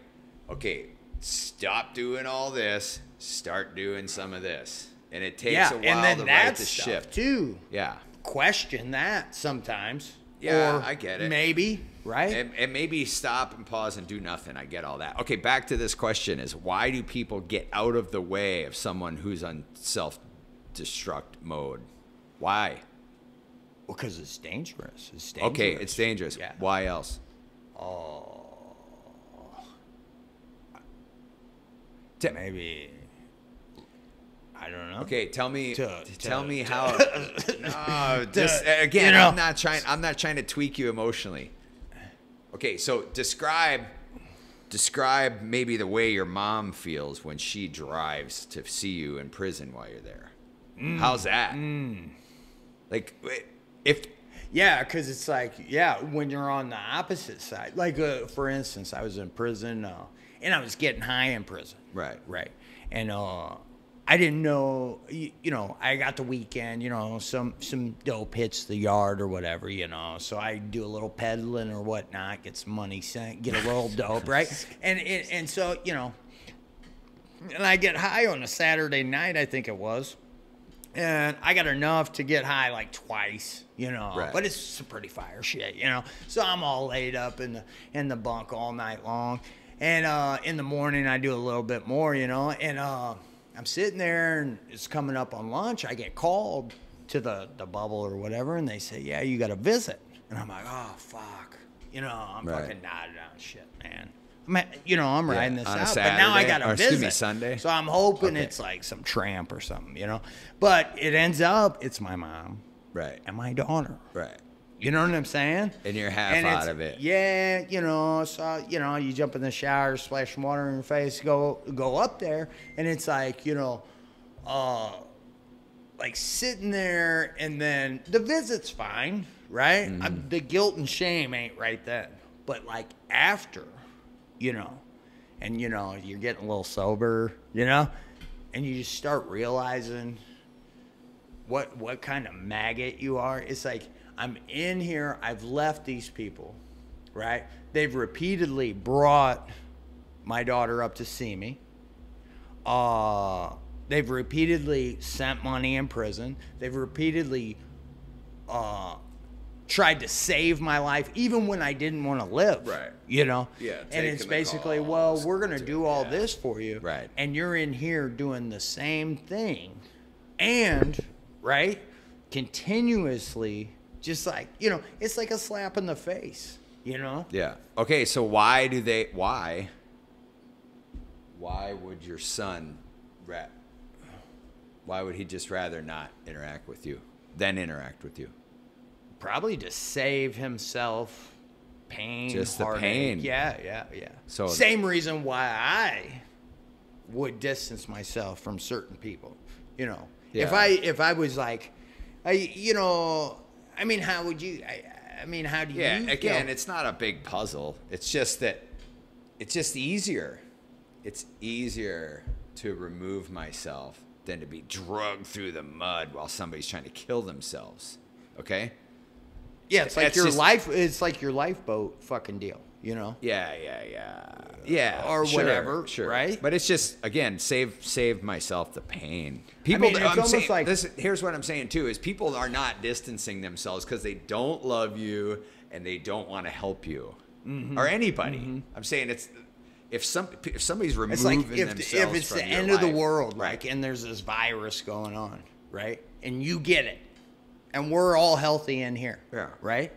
okay, stop doing all this, start doing some of this. And it takes yeah, a while and then to that right the stuff shift. too. Yeah. Question that sometimes. Yeah, Or I get it. Maybe right. And, and maybe stop and pause and do nothing. I get all that. Okay, back to this question is why do people get out of the way of someone who's on self destruct mode? Why? because it's dangerous. It's dangerous. Okay, it's dangerous. Yeah. Why else? Oh. T- Maybe. I don't know. Okay, tell me. To- tell to- me to- how. no, just to- again. you know. I'm not trying. I'm not trying to tweak you emotionally. Okay, so describe. Describe maybe the way your mom feels when she drives to see you in prison while you're there. Mm. How's that? Like, if Yeah, because it's like, yeah, when you're on the opposite side. Like, uh, for instance, I was in prison uh, and I was getting high in prison. Right. Right. And uh, I didn't know, you, you know, I got the weekend, you know, some, some dope hits the yard or whatever, you know. So I do a little peddling or whatnot, get some money sent, get a little dope, right? And, and, and so, you know, and I get high on a Saturday night, I think it was and I got enough to get high like twice, you know. Right. But it's some pretty fire shit, you know. So I'm all laid up in the in the bunk all night long, and uh, in the morning I do a little bit more, you know. And uh, I'm sitting there, and it's coming up on lunch. I get called to the the bubble or whatever, and they say, "Yeah, you got a visit," and I'm like, "Oh fuck," you know. I'm Right. fucking nodded on shit, man. I'm, you know, I'm Yeah, riding this out, but now I got a visit. me, Sunday? So I'm hoping Okay. it's like some tramp or something, you know. But it ends up it's my mom right, and my daughter. right, You know what I'm saying? and you're half And out of it. Yeah, you know, so you know, you jump in the shower, splash some water in your face, go go up there, and it's like, you know, uh like sitting there and then the visit's fine, right? Mm-hmm. The guilt and shame ain't right then. But like after, you know, and you know, you're getting a little sober, you know, and you just start realizing what what kind of maggot you are. It's like I'm in here, I've left these people, right? They've repeatedly brought my daughter up to see me. Uh they've repeatedly sent money in prison. They've repeatedly uh tried to save my life even when I didn't want to live. Right. You know? Yeah, And it's basically, well, we're gonna do all yeah. this for you. Right. And you're in here doing the same thing. And, right, continuously, just like, you know, it's like a slap in the face, you know? Yeah. Okay, so why do they? Why? Why would your son, rat? Why would he just rather not interact with you than interact with you? Probably to save himself pain. Just the heartache. pain. Yeah, yeah, yeah. So- same reason why I would distance myself from certain people. You know, if I if I was like, I you know, I mean, how would you? I, I mean, how do Yeah. you? Again, feel? it's not a big puzzle. It's just that it's just easier. It's easier to remove myself than to be drugged through the mud while somebody's trying to kill themselves. Okay. yeah, it's like it's your just- life. It's like your lifeboat fucking deal. You know. Yeah, yeah, yeah, yeah, Or sure, whatever, sure. right? But it's just again, save save myself the pain. People, mean, it's I'm almost saying, like- this. Here's what I'm saying too: is people are not distancing themselves because they don't love you and they don't want to help you. Mm-hmm. or anybody. Mm-hmm. I'm saying it's if some if somebody's removing It's like if, themselves if it's from the end of the life- world, right? like, and there's this virus going on, right? And you get it, and we're all healthy in here, Yeah. right?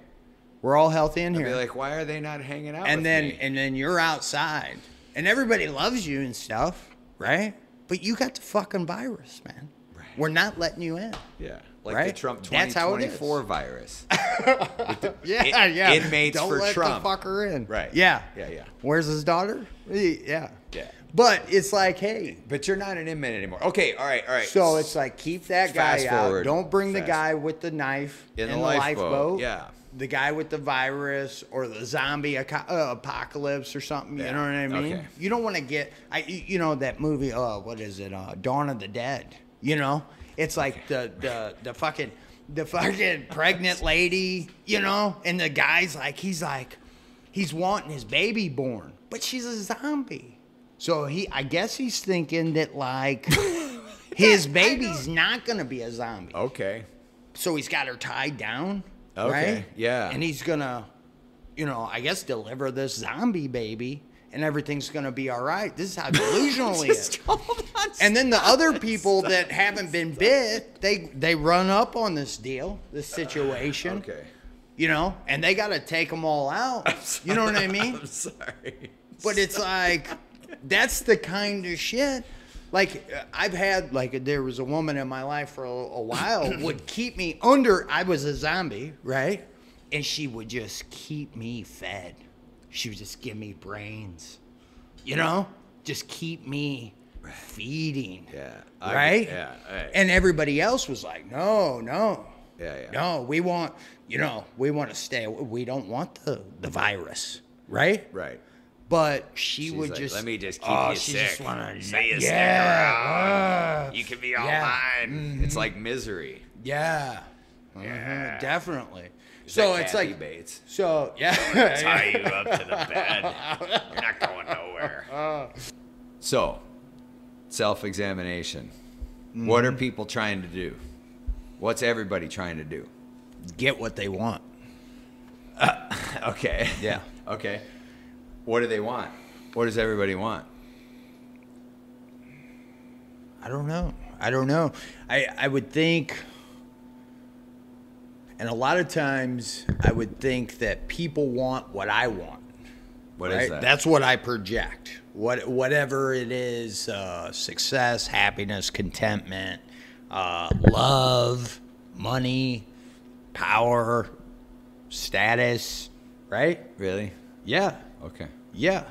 We're all healthy in I'd here, be like, why are they not hanging out? and then me? and then you're outside, and everybody loves you and stuff, right? But you got the fucking virus, man. Right. We're not letting you in. yeah, like right? the Trump That's how it is. 2024 virus. Yeah, In- yeah. inmates Don't for let Trump. the fucker in. Right. Yeah. Yeah, yeah. Where's his daughter? Yeah. Yeah. But it's like, hey, But you're not an inmate anymore. Okay, all right, all right. So it's like keep that guy Fast out. forward. Don't bring the guy with the knife In in, the the, lifeboat, lifeboat. yeah. The guy with the virus or the zombie aco- uh, apocalypse or something. Yeah, You know what I mean? okay. You don't want to get. I you know that movie. Uh, what is it? Uh, Dawn of the Dead. You know, it's like the the the fucking the fucking pregnant lady. You know, and the guy's like he's like he's wanting his baby born, but she's a zombie. So he, I guess he's thinking that like his baby's not gonna be a zombie. okay. So he's got her tied down. Okay, Right? yeah. And he's gonna, you know, I guess deliver this zombie baby, and everything's gonna be all right. This is how delusional he is. And then the other people that haven't been bit, they they run up on this deal, this situation. Okay. You know, and they got to take them all out. You know what I mean? I'm sorry. But it's like that's the kind of shit. Like uh, I've had like there was a woman in my life for a, a while would keep me under. I was a zombie, right? And she would just keep me fed. She would just give me brains, you know, just keep me feeding. Yeah. I- Right. yeah. Right. And everybody else was like, no, no. Yeah, yeah. No, we want, you know, we want to stay. We don't want the the virus, right? right. But she She's would like, just "Let me just keep oh, you she sick. Just wanna, So you yeah, around. You can be all yeah. Mm-hmm. mine. It's like misery. yeah, Yeah. Mhm, definitely. It's so like it's like Bates. so yeah. tie you up to the bed. You're not going nowhere. So, self examination. What Mm-hmm. are people trying to do? What's everybody trying to do? Get what they want. Okay. Yeah. okay. What do they want? What does everybody want? I don't know. I don't know. I I would think, and a lot of times I would think that people want what I want. What is right? that? That's what I project. What whatever it is, uh, success, happiness, contentment, uh, love, money, power, status, right? really? Yeah, Okay. Yeah.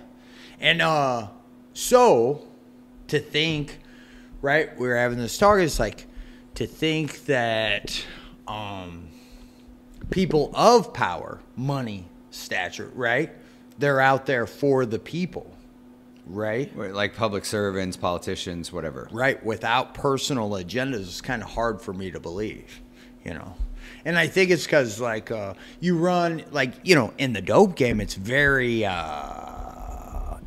And uh, so to think, right? We were having this talk. It's like to think that um, people of power, money, stature, right? They're out there for the people, right? Wait, Like public servants, politicians, whatever. Right. Without personal agendas, it's kind of hard for me to believe, you know. And I think it's because, like, uh, you run, like, you know, in the dope game, it's very uh,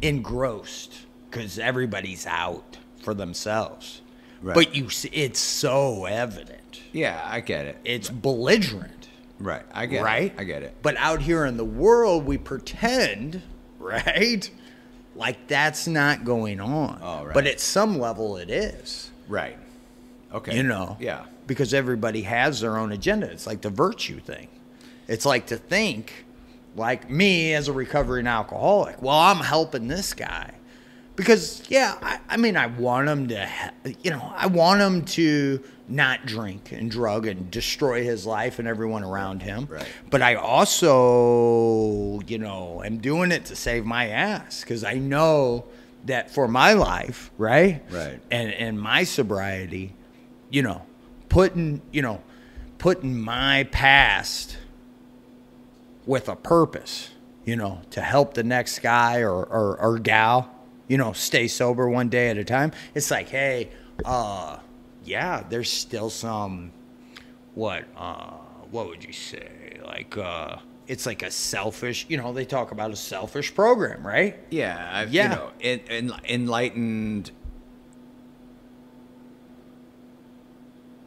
engrossed because everybody's out for themselves. Right. But you, see, it's so evident. Yeah, I get it. It's belligerent. Right. I get right? it. I get it. But out here in the world, we pretend, right? Like that's not going on. Oh, right. But at some level, it is. Right. Okay. You know? Yeah. Because everybody has their own agenda. It's like the virtue thing. It's like to think, like me as a recovering alcoholic, well, I'm helping this guy. Because, yeah, I, I mean, I want him to, you know, I want him to not drink and drug and destroy his life and everyone around him. Right. But I also, you know, am doing it to save my ass because I know that for my life, right? Right. And and my sobriety, you know, putting, you know, putting my past with a purpose, you know, to help the next guy or, or, or gal, you know, stay sober one day at a time. It's like, hey, uh, yeah, there's still some, what, uh, what would you say? Like, uh, it's like a selfish, you know, they talk about a selfish program, right? Yeah. I've, Yeah. You know, en- en- enlightened.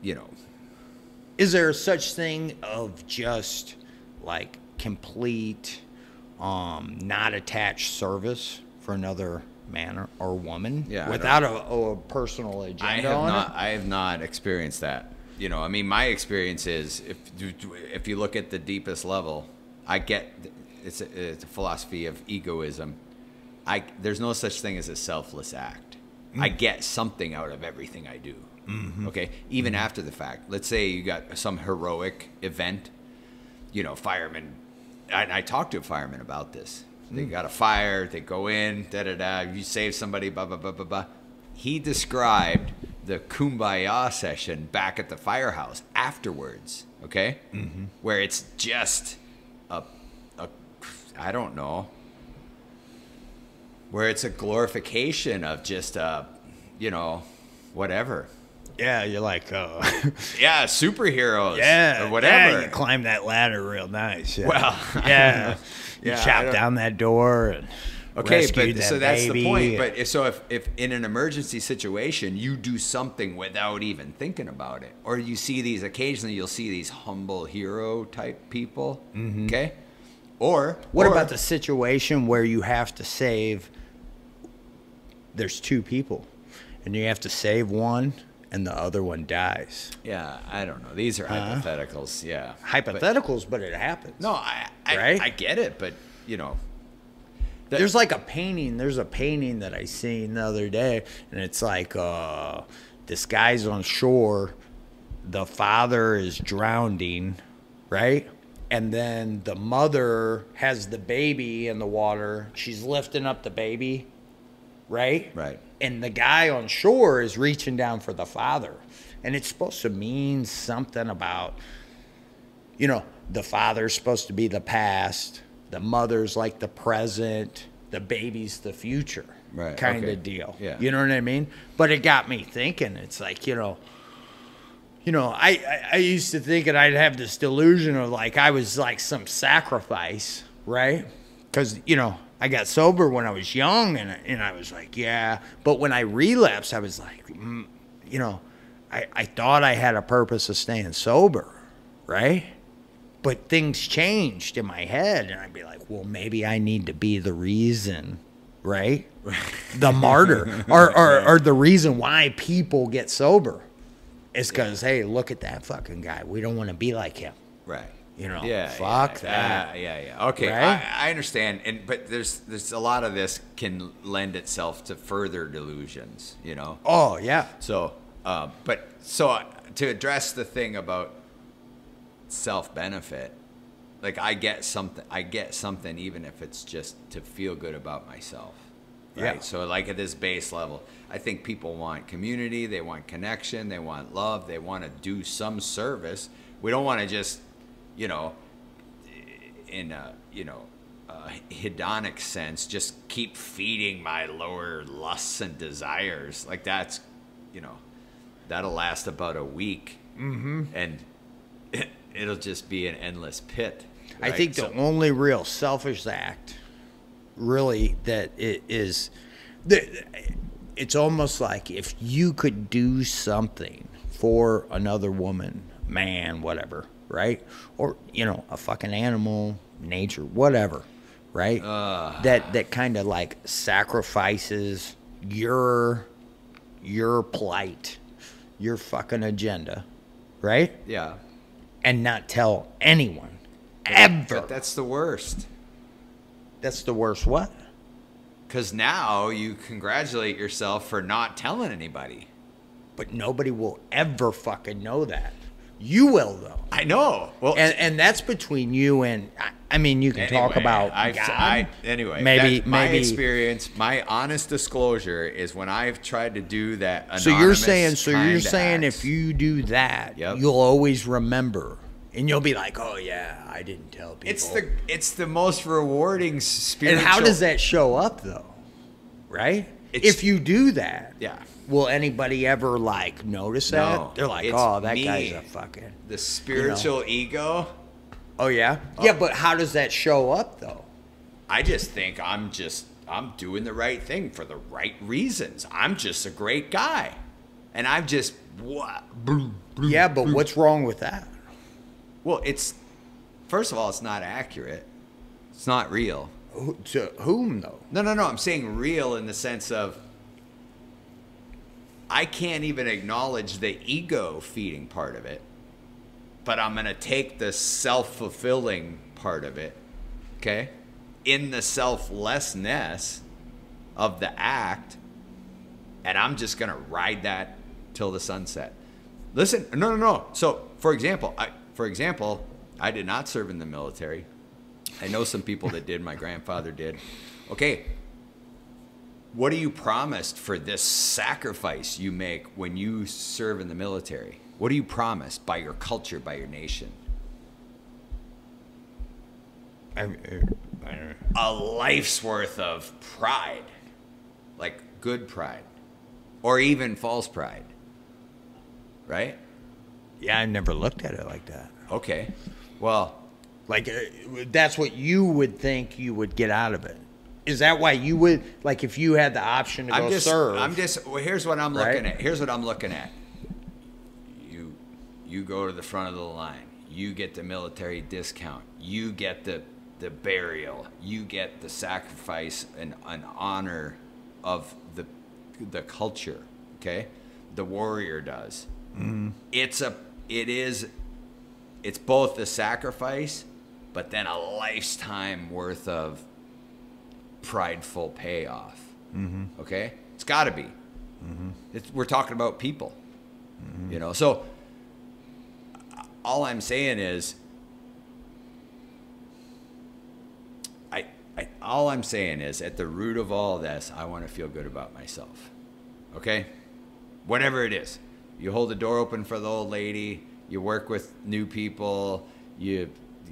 You know. is there such thing of just like complete um, not attached service for another man or, or woman Yeah, without a, a personal agenda I have on not. it. I have not experienced that. You know, I mean, my experience is if if you look at the deepest level, I get it's a, it's a philosophy of egoism. I there's no such thing as a selfless act. I mm. get something out of everything I do. Mm-hmm. Okay, even mm-hmm. after the fact. Let's say you got some heroic event. You know, firemen. I, I talked to a fireman about this. They got a fire. They go in. Da da da. You save somebody. Blah blah blah blah blah. He described the kumbaya session back at the firehouse afterwards. Okay, mm-hmm. where it's just a, a, I don't know, where it's a glorification of just a, you know, whatever. Yeah, you're like, uh, Yeah, superheroes. yeah, or whatever. Yeah, you climb that ladder real nice. Yeah. Well, yeah, you Yeah, chop down that door and Okay, but that so that's the point. But if, so if, if in an emergency situation you do something without even thinking about it, or you see these occasionally, you'll see these humble hero type people. Okay, or Mm-hmm. What or- about the situation where you have to save? There's two people, and you have to save one, and the other one dies. Yeah, I don't know. These are hypotheticals. Yeah, Hypotheticals, but, it happens. no, I I, Right? I get it, but you know, that- There's like a painting. There's a painting that I seen the other day, and it's like uh, this guy's on shore. The father is drowning, right? And then the mother has the baby in the water. She's lifting up the baby, right? Right. And the guy on shore is reaching down for the father. And it's supposed to mean something about, you know, the father's supposed to be the past, the mother's like the present, the baby's the future. Right, Kind okay. of deal. Yeah. You know what I mean? But it got me thinking. It's like, you know, you know, I, I, I used to think that I'd have this delusion of like I was like some sacrifice, right? Because, you know, I got sober when I was young and, and I was like, yeah. But when I relapsed, I was like, mm, you know, I, I thought I had a purpose of staying sober, right? But things changed in my head and I'd be like, well, maybe I need to be the reason, right? the martyr or, or, or the reason why people get sober. It's because, hey, look at that fucking guy. We don't want to be like him. Right. You know, Yeah. fuck yeah, that. Yeah, yeah. Okay, Right? I, I understand, and but there's there's a lot of this can lend itself to further delusions. You know. Oh, yeah. So, uh, but so uh, to address the thing about self benefit, like I get something, I get something, even if it's just to feel good about myself. Right. Yeah. So, like at this base level, I think people want community, they want connection, they want love, they want to do some service. We don't want to just, you know, in a you know hedonic sense just keep feeding my lower lusts and desires like that's you know that'll last about a week mm-hmm. and it, it'll just be an endless pit I right? think the only real selfish act, really, that it is, it's almost like if you could do something for another woman, man, whatever, right? Or you know, a fucking animal, nature, whatever, right? that that kind of like sacrifices your your plight, your fucking agenda, right? yeah And not tell anyone ever. but that's the worst That's the worst what? because now you congratulate yourself for not telling anybody But nobody will ever fucking know that. You will though. i know well And and that's between you and I, mean you can talk about I've, God. I, anyway, maybe my maybe experience, my honest disclosure is when I've tried to do that. So you're saying so you're saying acts- if you do that, Yep. you'll always remember and you'll be like, "Oh yeah, I didn't tell people." it's the it's the most rewarding spiritual. And how does that show up though? Right? It's- if you do that, Yeah. Will anybody ever like notice that? No, They're like, it's "Oh, that me. guy's a fucking." the spiritual ego? Oh yeah. Oh. Yeah, but how does that show up though? I just think I'm just I'm doing the right thing for the right reasons. I'm just a great guy, and I've just what? Yeah, but what's wrong with that? Well, it's first of all, it's not accurate. It's not real. Who- To whom though? No, no, no. I'm saying real in the sense of I can't even acknowledge the ego feeding part of it, but I'm going to take the self fulfilling part of it, okay? In the selflessness of the act, and I'm just going to ride that till the sunset. Listen, no, no, no. So, for example, I, for example, I did not serve in the military. I know some people that did. My grandfather did. Okay, what are you promised for this sacrifice you make when you serve in the military? What are you promised by your culture, by your nation? I, I, A life's worth of pride, like good pride, or even false pride, right? yeah, I never looked at it like that. Okay, well, Like uh, that's what you would think you would get out of it. Is that why you would like if you had the option to go I'm just, serve? I'm just. Well, here's what I'm looking Right? at. Here's what I'm looking at. You, you go to the front of the line. You get the military discount. You get the the burial. You get the sacrifice and an honor of the the culture. Okay, the warrior does. Mm-hmm. It's a. It is. It's both the sacrifice, but then a lifetime worth of prideful payoff. Mm-hmm. Okay, it's got to be. It's, we're talking about people, you know. So all I'm saying is, I, I all I'm saying is, at the root of all this, I want to feel good about myself. Okay, whatever it is, you hold the door open for the old lady. You work with new people. You.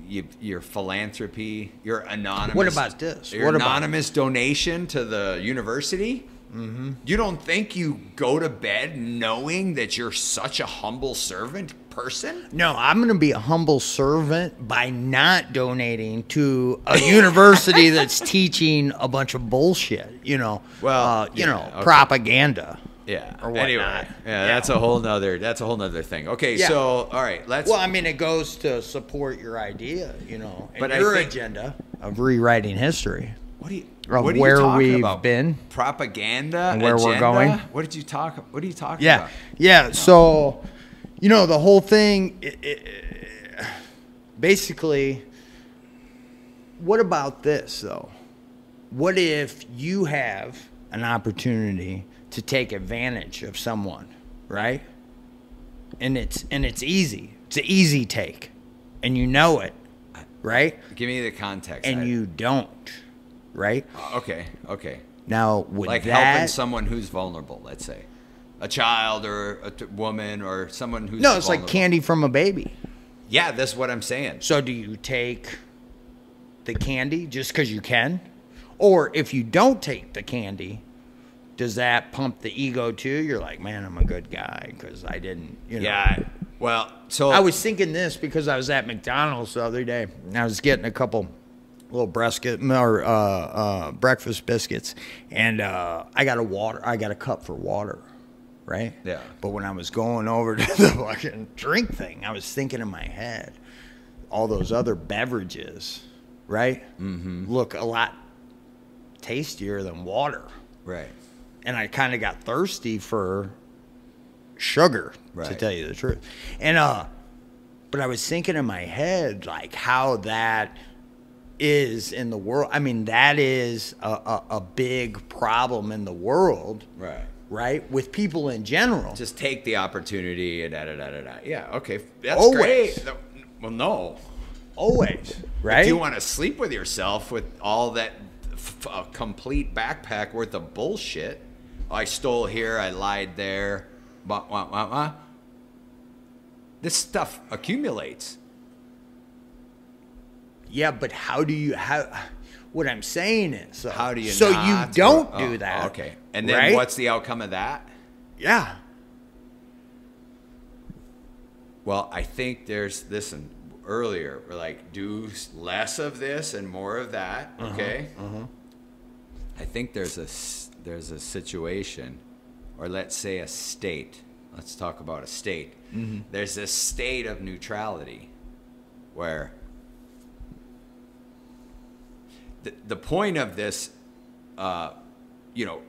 You, your philanthropy, your anonymous. What about this? Your What about- anonymous donation to the university. Mm-hmm. You don't think you go to bed knowing that you're such a humble servant person? no, I'm going to be a humble servant by not donating to a university that's teaching a bunch of bullshit. You know, Well, uh, you yeah, know, okay. propaganda. Yeah. Or anyway, whatnot. yeah, Yeah. that's a whole nother. That's a whole nother thing. Okay, Yeah. so all right, let's. Well, I mean, it goes to support your idea, you know, But your think- agenda of rewriting history. what do you? of what are you where talking we've about? been. propaganda, And where we're agenda? going. What did you talk? What are you talking Yeah, about? yeah. yeah. So, you know, the whole thing. i i basically, what about this though? What if you have an opportunity to take advantage of someone, right? And it's and it's easy. It's an easy take, and you know it, right? Give me the context. And I- you don't, right? Uh, okay. Okay. Now, with like that, helping someone who's vulnerable, let's say, a child or a t- woman or someone who's no, it's like candy from a baby. Yeah, that's what I'm saying. So do you take the candy just because you can? Or if you don't take the candy, does that pump the ego too? You're like, man, I'm a good guy because I didn't, you know. Yeah. Well, so I was thinking this because I was at McDonald's the other day. And I was getting a couple little brisket or uh, uh, breakfast biscuits, and uh, I got a water. I got a cup for water, right? Yeah. But when I was going over to the fucking drink thing, I was thinking in my head, all those other beverages, right? Mm-hmm. Look a lot tastier than water, right. And I kind of got thirsty for sugar, to tell you the truth. And uh, but I was thinking in my head like how that is in the world. I mean, that is a, a, a big problem in the world, Right. right? With people in general. Just take the opportunity and da da da da da. Yeah. Okay. That's Always. great. Well, no. always, right? If you want to sleep with yourself with all that f- complete backpack worth of bullshit, I stole here, I lied there, wah, wah, wah, wah. This stuff accumulates. yeah, but how do you how? What I'm saying is, so, How do you? So not- you don't oh, do that. Okay. And then right? what's the outcome of that? Yeah. Well, I think there's listen earlier. We're like do less of this and more of that. Okay. Uh-huh, Okay. I think there's a there's a situation, or let's say a state. Let's talk about a state. Mm-hmm. There's a state of neutrality, where the, the point of this, uh, you know,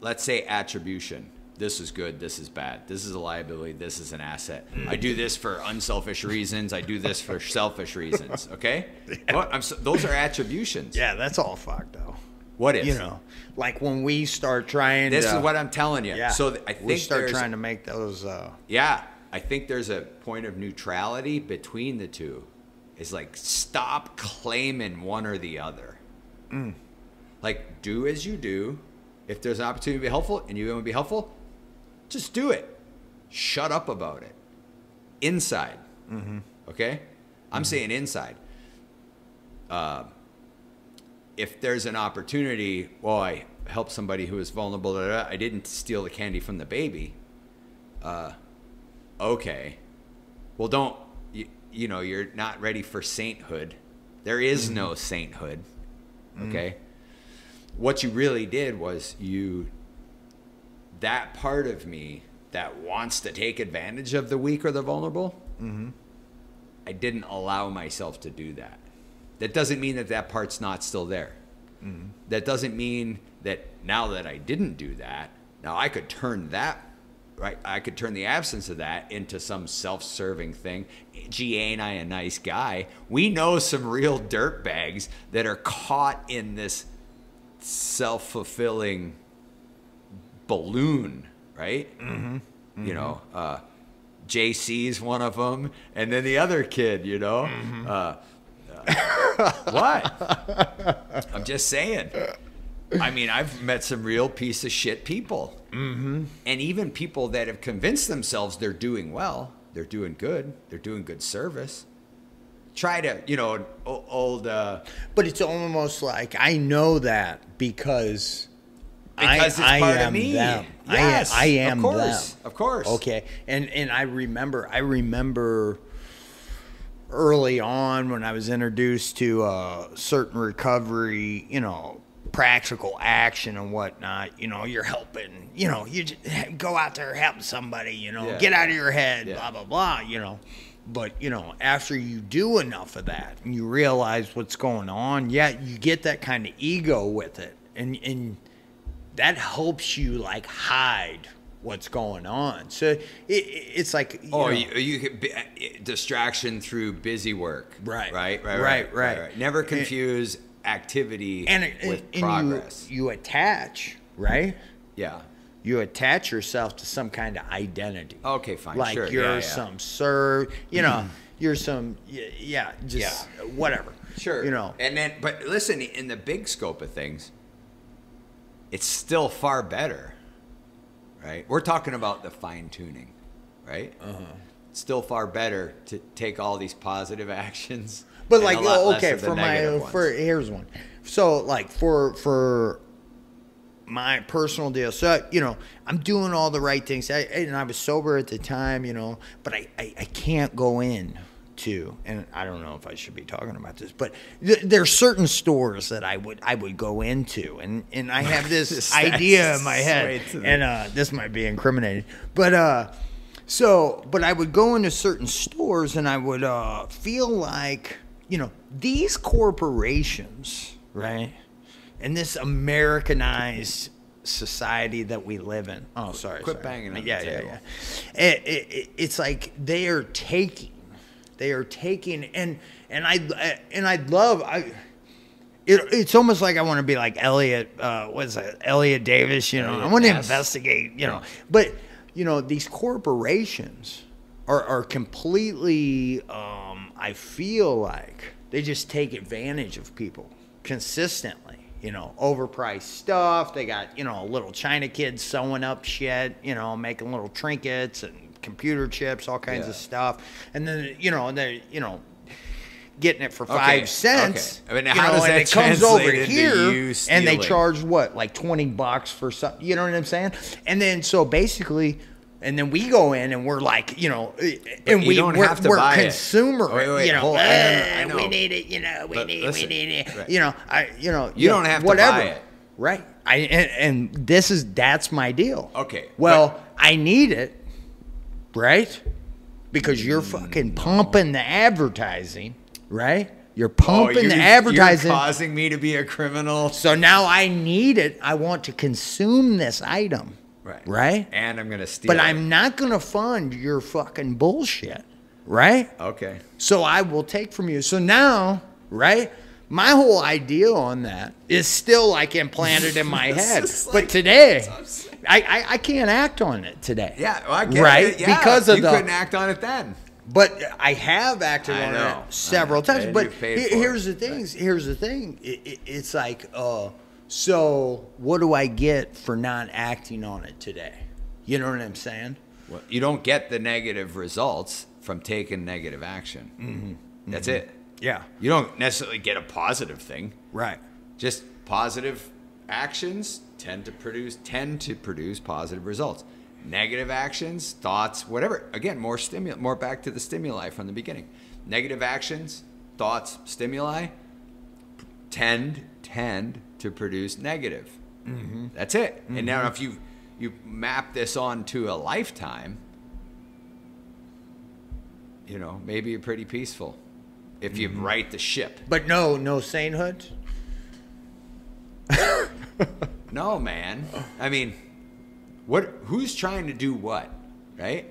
let's say attribution. This is good. This is bad. This is a liability. This is an asset. I do this for unselfish reasons. I do this for selfish reasons. Okay, what? I'm so, those are attributions. Yeah, that's all fucked though. What is? You know, like when we start trying. This to, is what I'm telling you. Yeah. So I we start trying to make those. Uh, yeah, I think there's a point of neutrality between the two. Is like stop claiming one or the other. Mm. Like do as you do. If there's an opportunity to be helpful and you want to be helpful, just do it. Shut up about it. Inside. Mm-hmm. Okay? I'm saying inside. Uh, if there's an opportunity, well, I helped somebody who was vulnerable. da, da, da, I didn't steal the candy from the baby. Uh, okay. Well, don't, you, you know, you're not ready for sainthood. There is no mm-hmm. sainthood. Mm-hmm. Okay? What you really did was you, that part of me that wants to take advantage of the weak or the vulnerable, mm-hmm. I didn't allow myself to do that. That doesn't mean that that part's not still there. That doesn't mean that now that I didn't do that, now I could turn that, right? I could turn the absence of that into some self serving thing. Gee, ain't I a nice guy? We know some real dirtbags that are caught in this self fulfilling balloon, right? Mm-hmm. You know, uh, JC's one of them, and then the other kid, you know. Uh, uh, what? I'm just saying. I mean, I've met some real piece of shit people, mm-hmm. and even people that have convinced themselves they're doing well, they're doing good, they're doing good service. Try to, you know, o- old. Uh, but it's almost like I know that because. Because I, it's part I of am me. them. Yes, I, I of course, them. of course. Okay, and and I remember, I remember early on when I was introduced to uh, certain recovery, you know, practical action and whatnot. You know, you're helping. You know, you go out there help somebody. You know, Yeah. get out of your head. Yeah. Blah blah blah. You know. But you know, after you do enough of that and you realize what's going on, yeah, you get that kind of ego with it, and and that helps you like hide what's going on. So it, it, it's like you Oh, know, you, you be, uh, distraction through busy work. Right. Right. Right. Right, right. Never And- confuse activity and, with and progress. you you attach right. yeah. You attach yourself to some kind of identity. Okay. Fine. like sure. you're yeah, yeah. some sir, you know, you're some yeah, just whatever. Sure. you know. And then, but listen, in the big scope of things, it's still far better. Right. We're talking about the fine tuning. Right. Uh-huh. Still far better to take all these positive actions. But like, oh, okay, for my ones. for here's one. So like for for my personal deal. So you know, I'm doing all the right things. I, and I was sober at the time, you know, but I I, I can't go in to, and I don't know if I should be talking about this, but th- are certain stores that I would I would go into, and and I have this idea in my head, and uh, this might be incriminating, but uh. So, but I would go into certain stores and I would uh, feel like, you know, these corporations, right? And this Americanized society that we live in. Oh, sorry. Quit sorry. banging on the yeah, table. Yeah, yeah. It, it, it's like they are taking, they are taking, and and I and I'd love I. It, it's almost like I want to be like Elliot, uh, what's that? Elliot Davis, you know. I want to Ness. investigate, you know. But you know, these corporations are are completely. Um, I feel like they just take advantage of people consistently. You know, overpriced stuff. They got you know little China kids sewing up shit. You know, making little trinkets and computer chips, all kinds Yeah. of stuff. And then you know and they you know getting it for Okay, five cents. okay. I mean, you how know, does and that it comes over here, and they charge what like twenty bucks for something. You know what I'm saying? And then so basically. And then we go in and we're like, you know, and you we don't we're, have to we're buy it. consumer, Wait, wait, you know, hold. "Eh, I know. we need it, you know, we But need, listen, we need it, right. you know, I, you know, You know, don't have to whatever, buy it. right? I and, and this is that's my deal. Okay, well, but- I need it, right? Because you're fucking pumping the advertising, right? You're oh, pumping you're, the advertising. You're causing me to be a criminal. so now I need it. I want to consume this item. Right. Right? And I'm gonna steal. But it. I'm not going to fund your fucking bullshit. Right? okay. So I will take from you. So now, right? My whole idea on that is still like implanted in my head. like- but today. I, I, I can't act on it today. Yeah, well, I get Right? it. Yeah, Because of you the- couldn't act on it then. But I have acted I on know. it several times. But you've paid he- for it. here's the things. Here's the thing. It, it, it's like, uh, so what do I get for not acting on it today? You know what I'm saying? Well, you don't get the negative results from taking negative action. Mm-hmm. That's it. Yeah. You don't necessarily get a positive thing. Right. Just positive actions tend to produce tend to produce positive results. Negative actions, thoughts, whatever. Again, more stimuli, more back to the stimuli from the beginning. Negative actions, thoughts, stimuli tend tend to produce negative. Mm-hmm. That's it. And now mm-hmm. if you you map this onto a lifetime, you know, maybe you're pretty peaceful if you mm-hmm. right the ship. But no, no sainthood. No, man. I mean, what? Who's trying to do what? Right?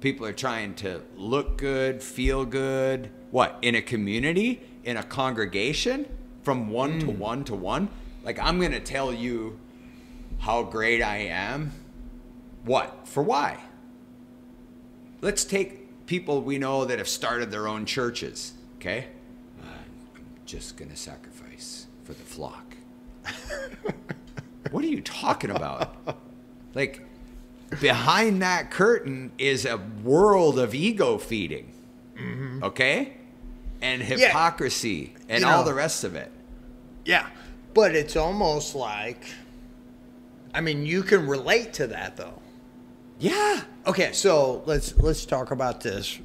People are trying to look good, feel good. What? In a community, in a congregation, from one to mm. one to one. Like I'm gonna tell you how great I am. What? For why? Let's take people we know that have started their own churches. Okay. I'm just gonna sacrifice for the flock. What are you talking about? Like, behind that curtain is a world of ego feeding, mm-hmm. okay? And hypocrisy and You all know. the rest of it. Yeah. But it's almost like, I mean, you can relate to that though. Yeah. Okay, so let's let's talk about this.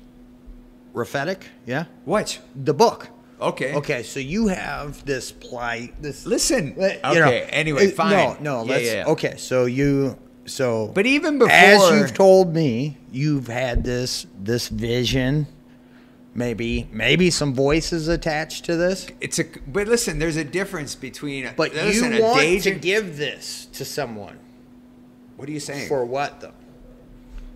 Rephetic, yeah, What? the book. Okay. Okay, so you have this plight. This Listen. Uh, Okay. know, anyway, fine. No, no. Yeah, let's. yeah, yeah. Okay, so you. So. But even before, as you've told me, you've had this this vision. Maybe maybe some voices attached to this. it's a. But listen, there's a difference between. But listen, you want day to give this to someone What are you saying? for what though?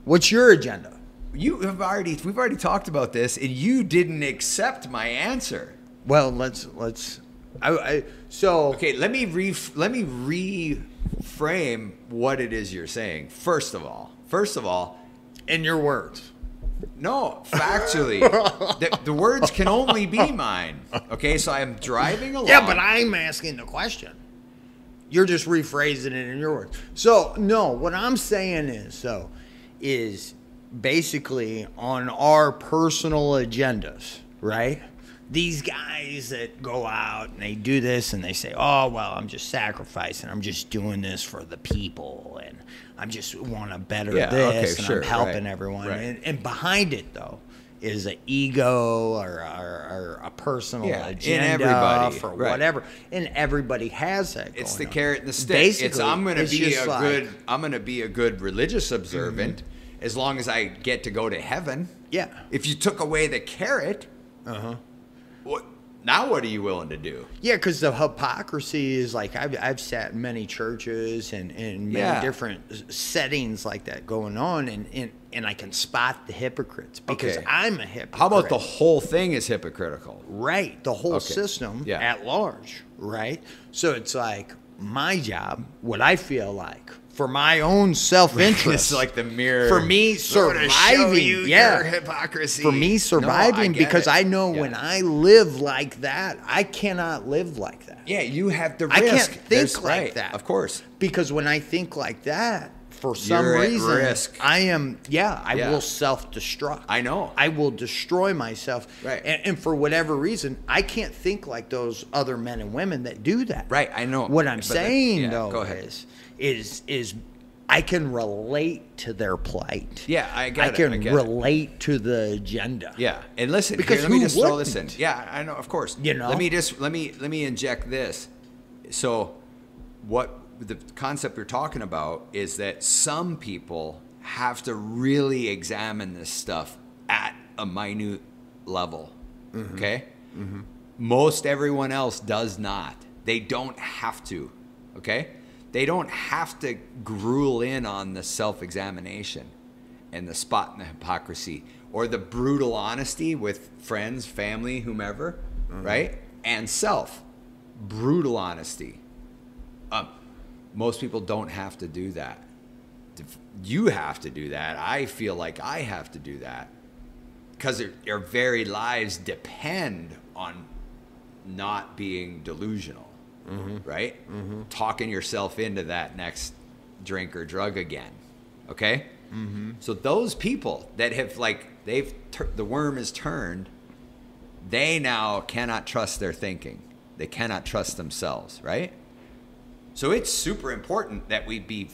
What's your agenda? You have already. We've already talked about this, and you didn't accept my answer. Well, let's let's. I, I so Okay, let me re let me reframe what it is you're saying. First of all, first of all, in your words. no, factually, the, the words can only be mine. Okay, so I'm driving along. Yeah, but I'm asking the question. You're just rephrasing it in your words. So no, what I'm saying is so is basically on our personal agendas, right? These guys that go out and they do this and they say, "Oh well, I'm just sacrificing. I'm just doing this for the people, and I'm just want to better Yeah, this, okay, and sure, I'm helping right, everyone." right. And, and behind it though is an ego or, or, or a personal Yeah, in agenda everybody, for right. whatever, and everybody has that. it's the on. carrot and the stick. Basically, it's I'm gonna be just a like- good I'm gonna be a good religious observant Mm-hmm. As long as I get to go to heaven. Yeah. If you took away the carrot, Uh huh. what now what are you willing to do? Yeah, because the hypocrisy is like I've I've sat in many churches and in many Yeah. different settings like that going on, and and, and I can spot the hypocrites because Okay. I'm a hypocrite. How about the whole thing is hypocritical? right the whole Okay. system Yeah. at large right so it's like my job what i feel like for my own self-interest It's like the mirror for me surviving yeah your hypocrisy. for me No, I surviving because it. i know Yeah. when i live like that i cannot live like that Yeah, you have the risk. I can't think There's- like right, that. Of course. because when i think like that for some You're reason risk. i am yeah i Yeah. will self-destruct I know. i will destroy myself Right. and, and for whatever reason i can't think like those other men and women that do that Right, I know. what i'm But that- saying yeah, though go ahead. is is is i can relate to their plight Yeah, I get i it, can I it. relate to the agenda Yeah, and listen, Because here, let me just throw this in. wouldn't? Yeah, I know, of course. You know? let me just let me let me inject this. So, what the concept you're talking about is that some people have to really examine this stuff at a minute level. Mm-hmm. Okay, Most everyone else does not. They don't have to. Okay? They don't have to gruel in on the self examination and the spot in the hypocrisy or the brutal honesty with friends, family, whomever, right? And self. Brutal honesty. Um, most people don't have to do that. You have to do that. I feel like I have to do that because their very lives depend on not being delusional, right? Talking yourself into that next drink or drug again. Okay. So those people that have like they've tur- the worm is turned, they now cannot trust their thinking. They cannot trust themselves, right? So it's super important that we be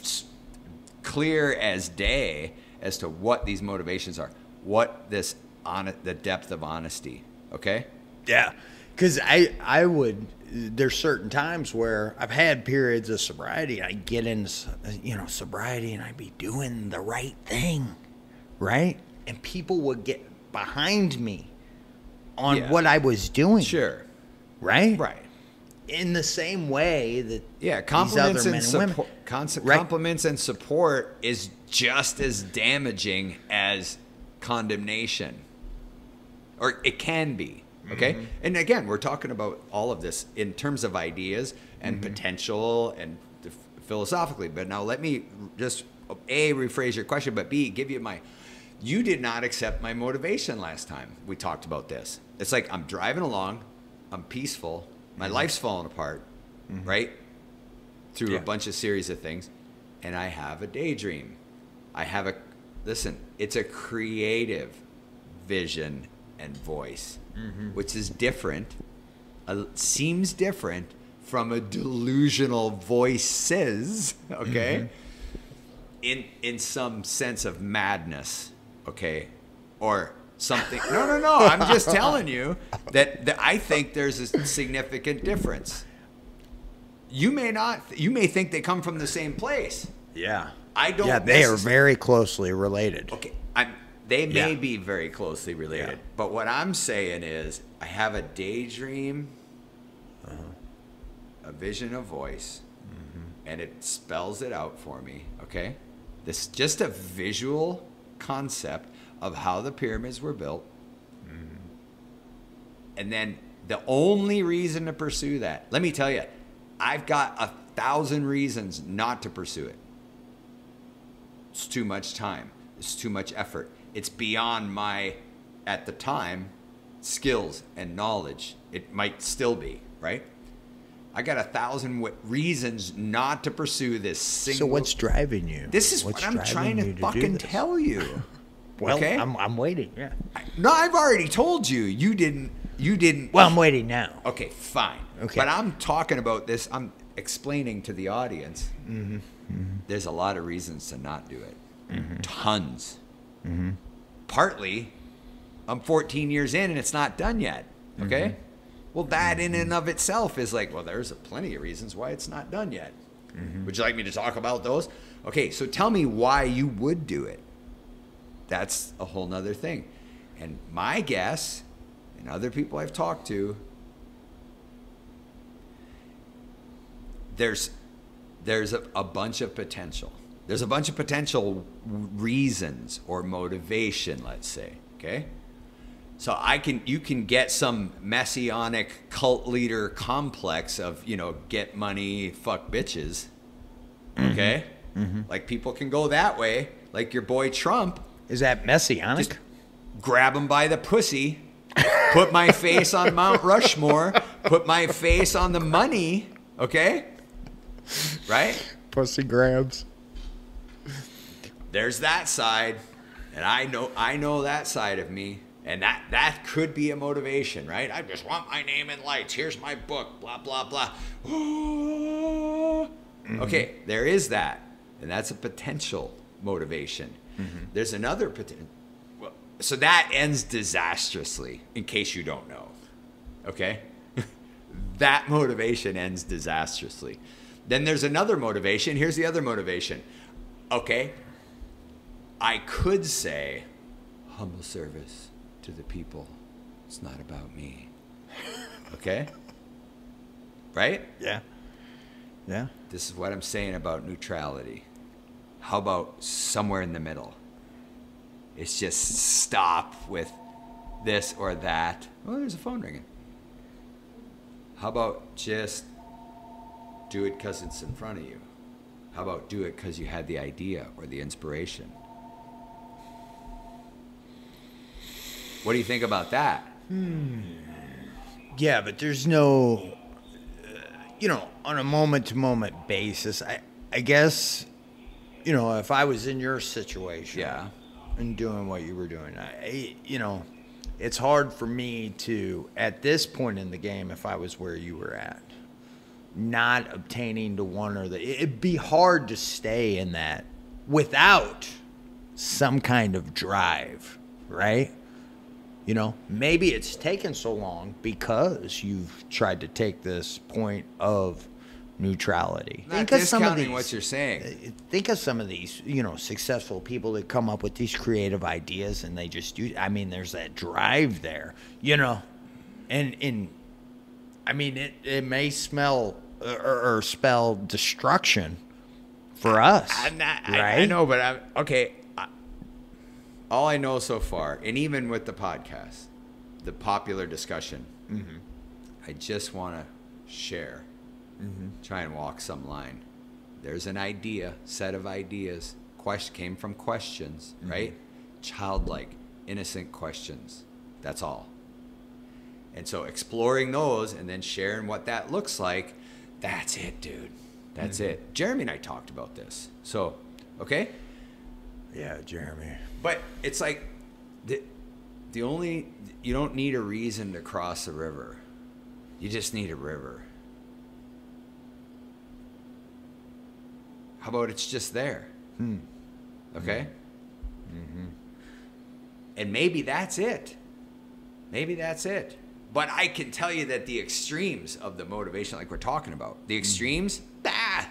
clear as day as to what these motivations are, what this on the depth of honesty. Okay. Yeah, because I I would. There's certain times where I've had periods of sobriety. I get in, you know, sobriety, and I'd be doing the right thing, right? And people would get behind me on Yeah. what I was doing, Sure. right? Right. In the same way that Yeah, these compliments and and support. Right. Compliments and support is just as damaging as condemnation, or it can be. Okay, Mm-hmm. and again, we're talking about all of this in terms of ideas and Mm-hmm. potential and philosophically. But now let me just a rephrase your question, but b give you my. You did not accept my motivation last time we talked about this. It's like I'm driving along, I'm peaceful, my life's falling apart, right? Through Mm-hmm. Yeah. a bunch of series of things, and I have a daydream. I have a listen. It's a creative vision and voice, Mm-hmm. which is different. Uh, seems different from a delusional voices. Okay, Mm-hmm. in in some sense of madness. Okay, or something. No, no, no. I'm just telling you that, that I think there's a significant difference. You may not. You may think they come from the same place. yeah, I don't. yeah, they are very closely related. Okay. They may Yeah. be very closely related, Yeah. but what I'm saying is, I have a daydream, Uh-huh. a vision, a voice, Mm-hmm. and it spells it out for me. Okay, this just a visual concept of how the pyramids were built, Mm-hmm. and then the only reason to pursue that. Let me tell you, I've got a thousand reasons not to pursue it. It's too much time. It's too much effort. It's beyond my, at the time, skills and knowledge. It might still be, right? I got a thousand w- reasons not to pursue this single. So what's driving you? This is What's what I'm trying you to fucking tell you. Well, okay? I'm I'm waiting. Yeah. no, I've already told you. You didn't. You didn't. Well, I'm waiting now. Okay, fine. Okay. But I'm talking about this. I'm explaining to the audience. Mm-hmm. There's a lot of reasons to not do it. Mm-hmm. Tons. Partly, I'm 14 years in and it's not done yet. Okay. Mm-hmm. Well, that in and of itself is like, well, there's a plenty of reasons why it's not done yet. Mm-hmm. Would you like me to talk about those? Okay, so tell me why you would do it. That's a whole nother thing. And my guess, and other people I've talked to, there's there's a, a bunch of potential. There's a bunch of potential reasons or motivation, let's say. Okay. So I can you can get some messianic cult leader complex of, you know, get money, fuck bitches. Mm-hmm. Okay? Mm-hmm. Like people can go that way, like your boy Trump Is that messianic? just grab him by the pussy, put my face on Mount Rushmore, put my face on the money, okay? Right? Pussy grabs. There's that side, and I know I know that side of me, and that that could be a motivation, right? I just want my name in lights. Here's my book, blah blah blah. Mm-hmm. Okay, there is that, and that's a potential motivation. Mm-hmm. There's another potential. Well, so that ends disastrously. In case you don't know, okay, that motivation ends disastrously. Then there's another motivation. Here's the other motivation. Okay, I could say humble service to the people. It's not about me. Okay? Right? Yeah. Yeah. This is what I'm saying about neutrality. How about somewhere in the middle? It's just stop with this or that. Oh, there's a phone ringing. How about just do it because it's in front of you? How about do it because you had the idea or the inspiration? What do you think about that? Hmm. Yeah, but there's no, uh, you know, on a moment to moment basis. I, I guess, you know, if I was in your situation, Yeah. and doing what you were doing, I, you know, it's hard for me to at this point in the game, if I was where you were at, not obtaining to one or the, it'd be hard to stay in that without some kind of drive, right? You know, maybe it's taken so long because you've tried to take this point of neutrality. Not discounting what you're saying. uh, Think of some of these, you know, successful people that come up with these creative ideas and they just do. I mean, there's that drive there, you know, and and I mean, it it may smell or, or spell destruction for us, I'm not, I. I know, but I'm okay. All I know so far, and even with the podcast, the popular discussion, Mm-hmm. I just want to share, Mm-hmm. try and walk some line. There's an idea, set of ideas, question came from questions, Mm-hmm. right? Childlike, innocent questions. That's all. And so exploring those and then sharing what that looks like, that's it, dude. That's Mm-hmm. it. Jeremy and I talked about this. So, okay? Yeah, Jeremy. But it's like the the only you don't need a reason to cross a river. You just need a river. How about it's just there? Hmm. Okay? And maybe that's it. Maybe that's it. But I can tell you that the extremes of the motivation, like we're talking about, the extremes, ah,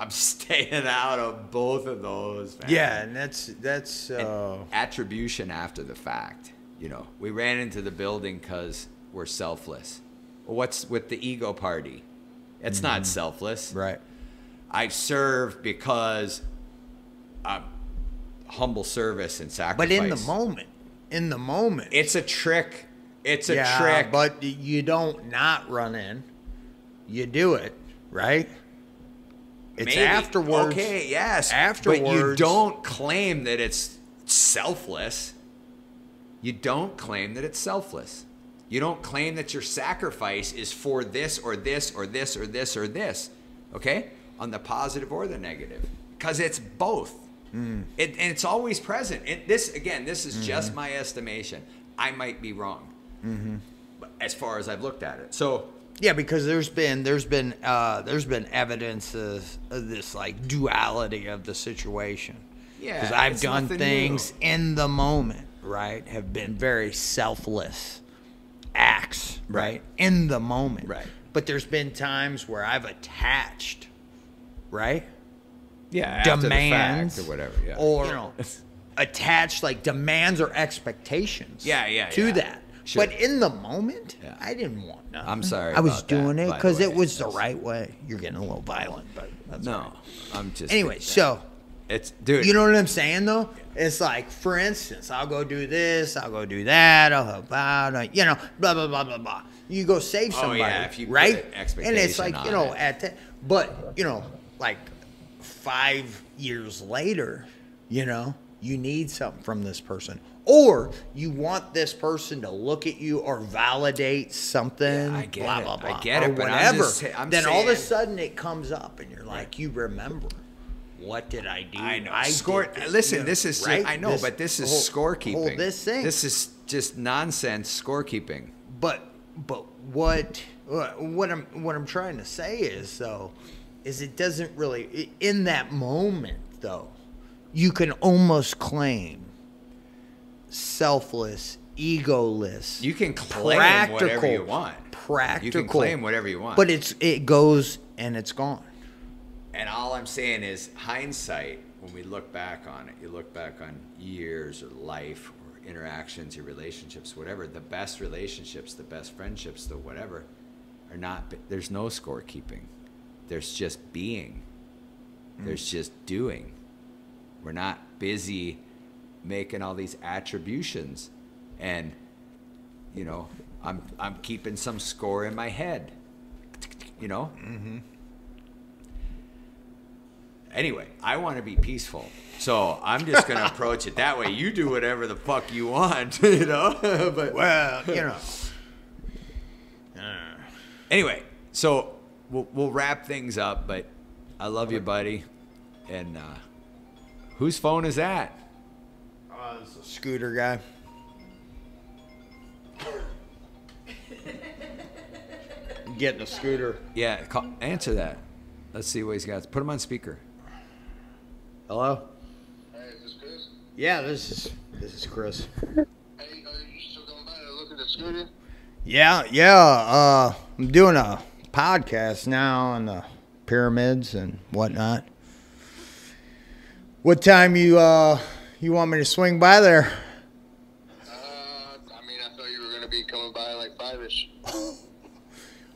I'm staying out of both of those. man. Yeah, and that's that's And uh, attribution after the fact. You know, we ran into the building because we're selfless. Well, what's with the ego party? It's not selfless. right. I serve because I'm humble service and sacrifice. But in the moment, in the moment, it's a trick. It's a yeah, trick. But you don't not run in. You do it, right? It's Maybe. afterwards. Okay, yes. Afterwards. But you don't claim that it's selfless. You don't claim that it's selfless. You don't claim that your sacrifice is for this or this or this or this or this. Okay? On the positive or the negative. Because it's both. Hmm. It, and it's always present. And this, again, this is Mm-hmm. just my estimation. I might be wrong. Mm-hmm. As far as I've looked at it. So, Yeah, because there's been there's been uh, there's been evidence of, of this like duality of the situation. Yeah, because I've done things new. in the moment, right? Have been very selfless acts, right? Right. In the moment, Right. But there's been times where I've attached, right? yeah, demands or whatever. Yeah. or you know attached like demands or expectations Yeah, yeah, to yeah. that Sure. but in the moment Yeah. i didn't want nothing I'm sorry i was about that, doing it because it was the right way you're getting a little violent but that's No, right. I'm just. anyway so it's dude. you know what i'm saying though it's like for instance i'll go do this i'll go do that i'll help out uh, you know blah blah blah blah blah you go save Oh, somebody yeah, if you put right an and it's expectation like you know it. at the, but you know like five years later you know you need something from this person or you want this person to look at you or validate something Yeah, I get blah it. blah I blah get or it, whatever just then all of a sudden it comes up and you're like you remember what did I do? I know. I Score. this, listen, you know, this is. right? I know, but this is whole- scorekeeping. whole this thing. This is just nonsense scorekeeping. But but what uh, what I'm what I'm trying to say is though is it doesn't really in that moment though you can almost claim selfless egoless You can claim whatever you want. practical You can claim whatever you want. but it's it goes and it's gone And all I'm saying is hindsight. When we look back on it, you look back on years or life or interactions, your relationships, whatever. The best relationships, the best friendships, the whatever, are not. There's no scorekeeping. There's just being. There's mm. just doing. We're not busy making all these attributions, and you know, I'm I'm keeping some score in my head. You know. Mm-hmm. Anyway, I want to be peaceful, so I'm just gonna approach it that way. You do whatever the fuck you want, you know. but Well, you know. anyway, so we'll we'll wrap things up. But I love you, buddy. And uh, whose phone is that? It's a scooter guy. Getting a scooter. Yeah, call, answer that. Let's see what he's got. Put him on speaker. Hello? Hey, is this Chris? Yeah, this is this is Chris. Hey, are you still coming by to look at the scooter? Yeah, yeah. Uh, I'm doing a podcast now on the pyramids and whatnot. What time you uh you want me to swing by there? Uh, I mean, I thought you were gonna be coming by like five-ish.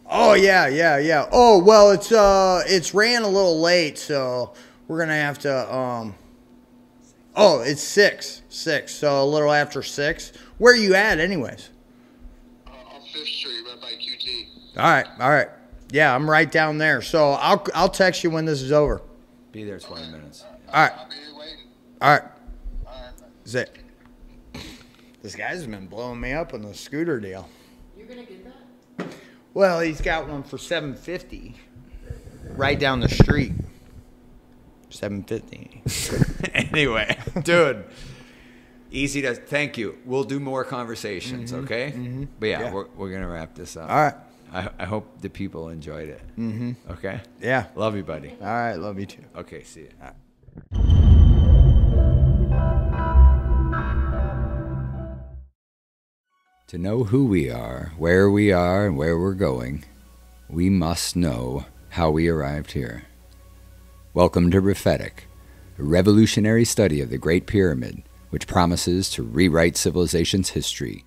Oh yeah, yeah, yeah. Oh well, it's uh it's ran a little late, so we're gonna have to um. Oh, it's six, six. So a little after six. Where you at, anyways? Uh, on Fifth Street, right by QT. All right, all right. Yeah, I'm right down there. So I'll I'll text you when this is over. Be there 20 minutes. All right, I'll be here waiting. all right. All right. Is it? This guy's been blowing me up on the scooter deal. You're gonna get that? Well, he's got one for seven fifty, right down the street. Seven fifty. anyway, dude. Easy to thank you. We'll do more conversations, okay? Mhm. But yeah, Yeah. We're, we're gonna wrap this up. All right. I, I hope the people enjoyed it. Mm-hmm. Okay. Yeah. Love you, buddy. All right. Love you too. Okay. See you. To know who we are, where we are, and where we're going, we must know how we arrived here. Welcome to Rephetic, a revolutionary study of the Great Pyramid, which promises to rewrite civilization's history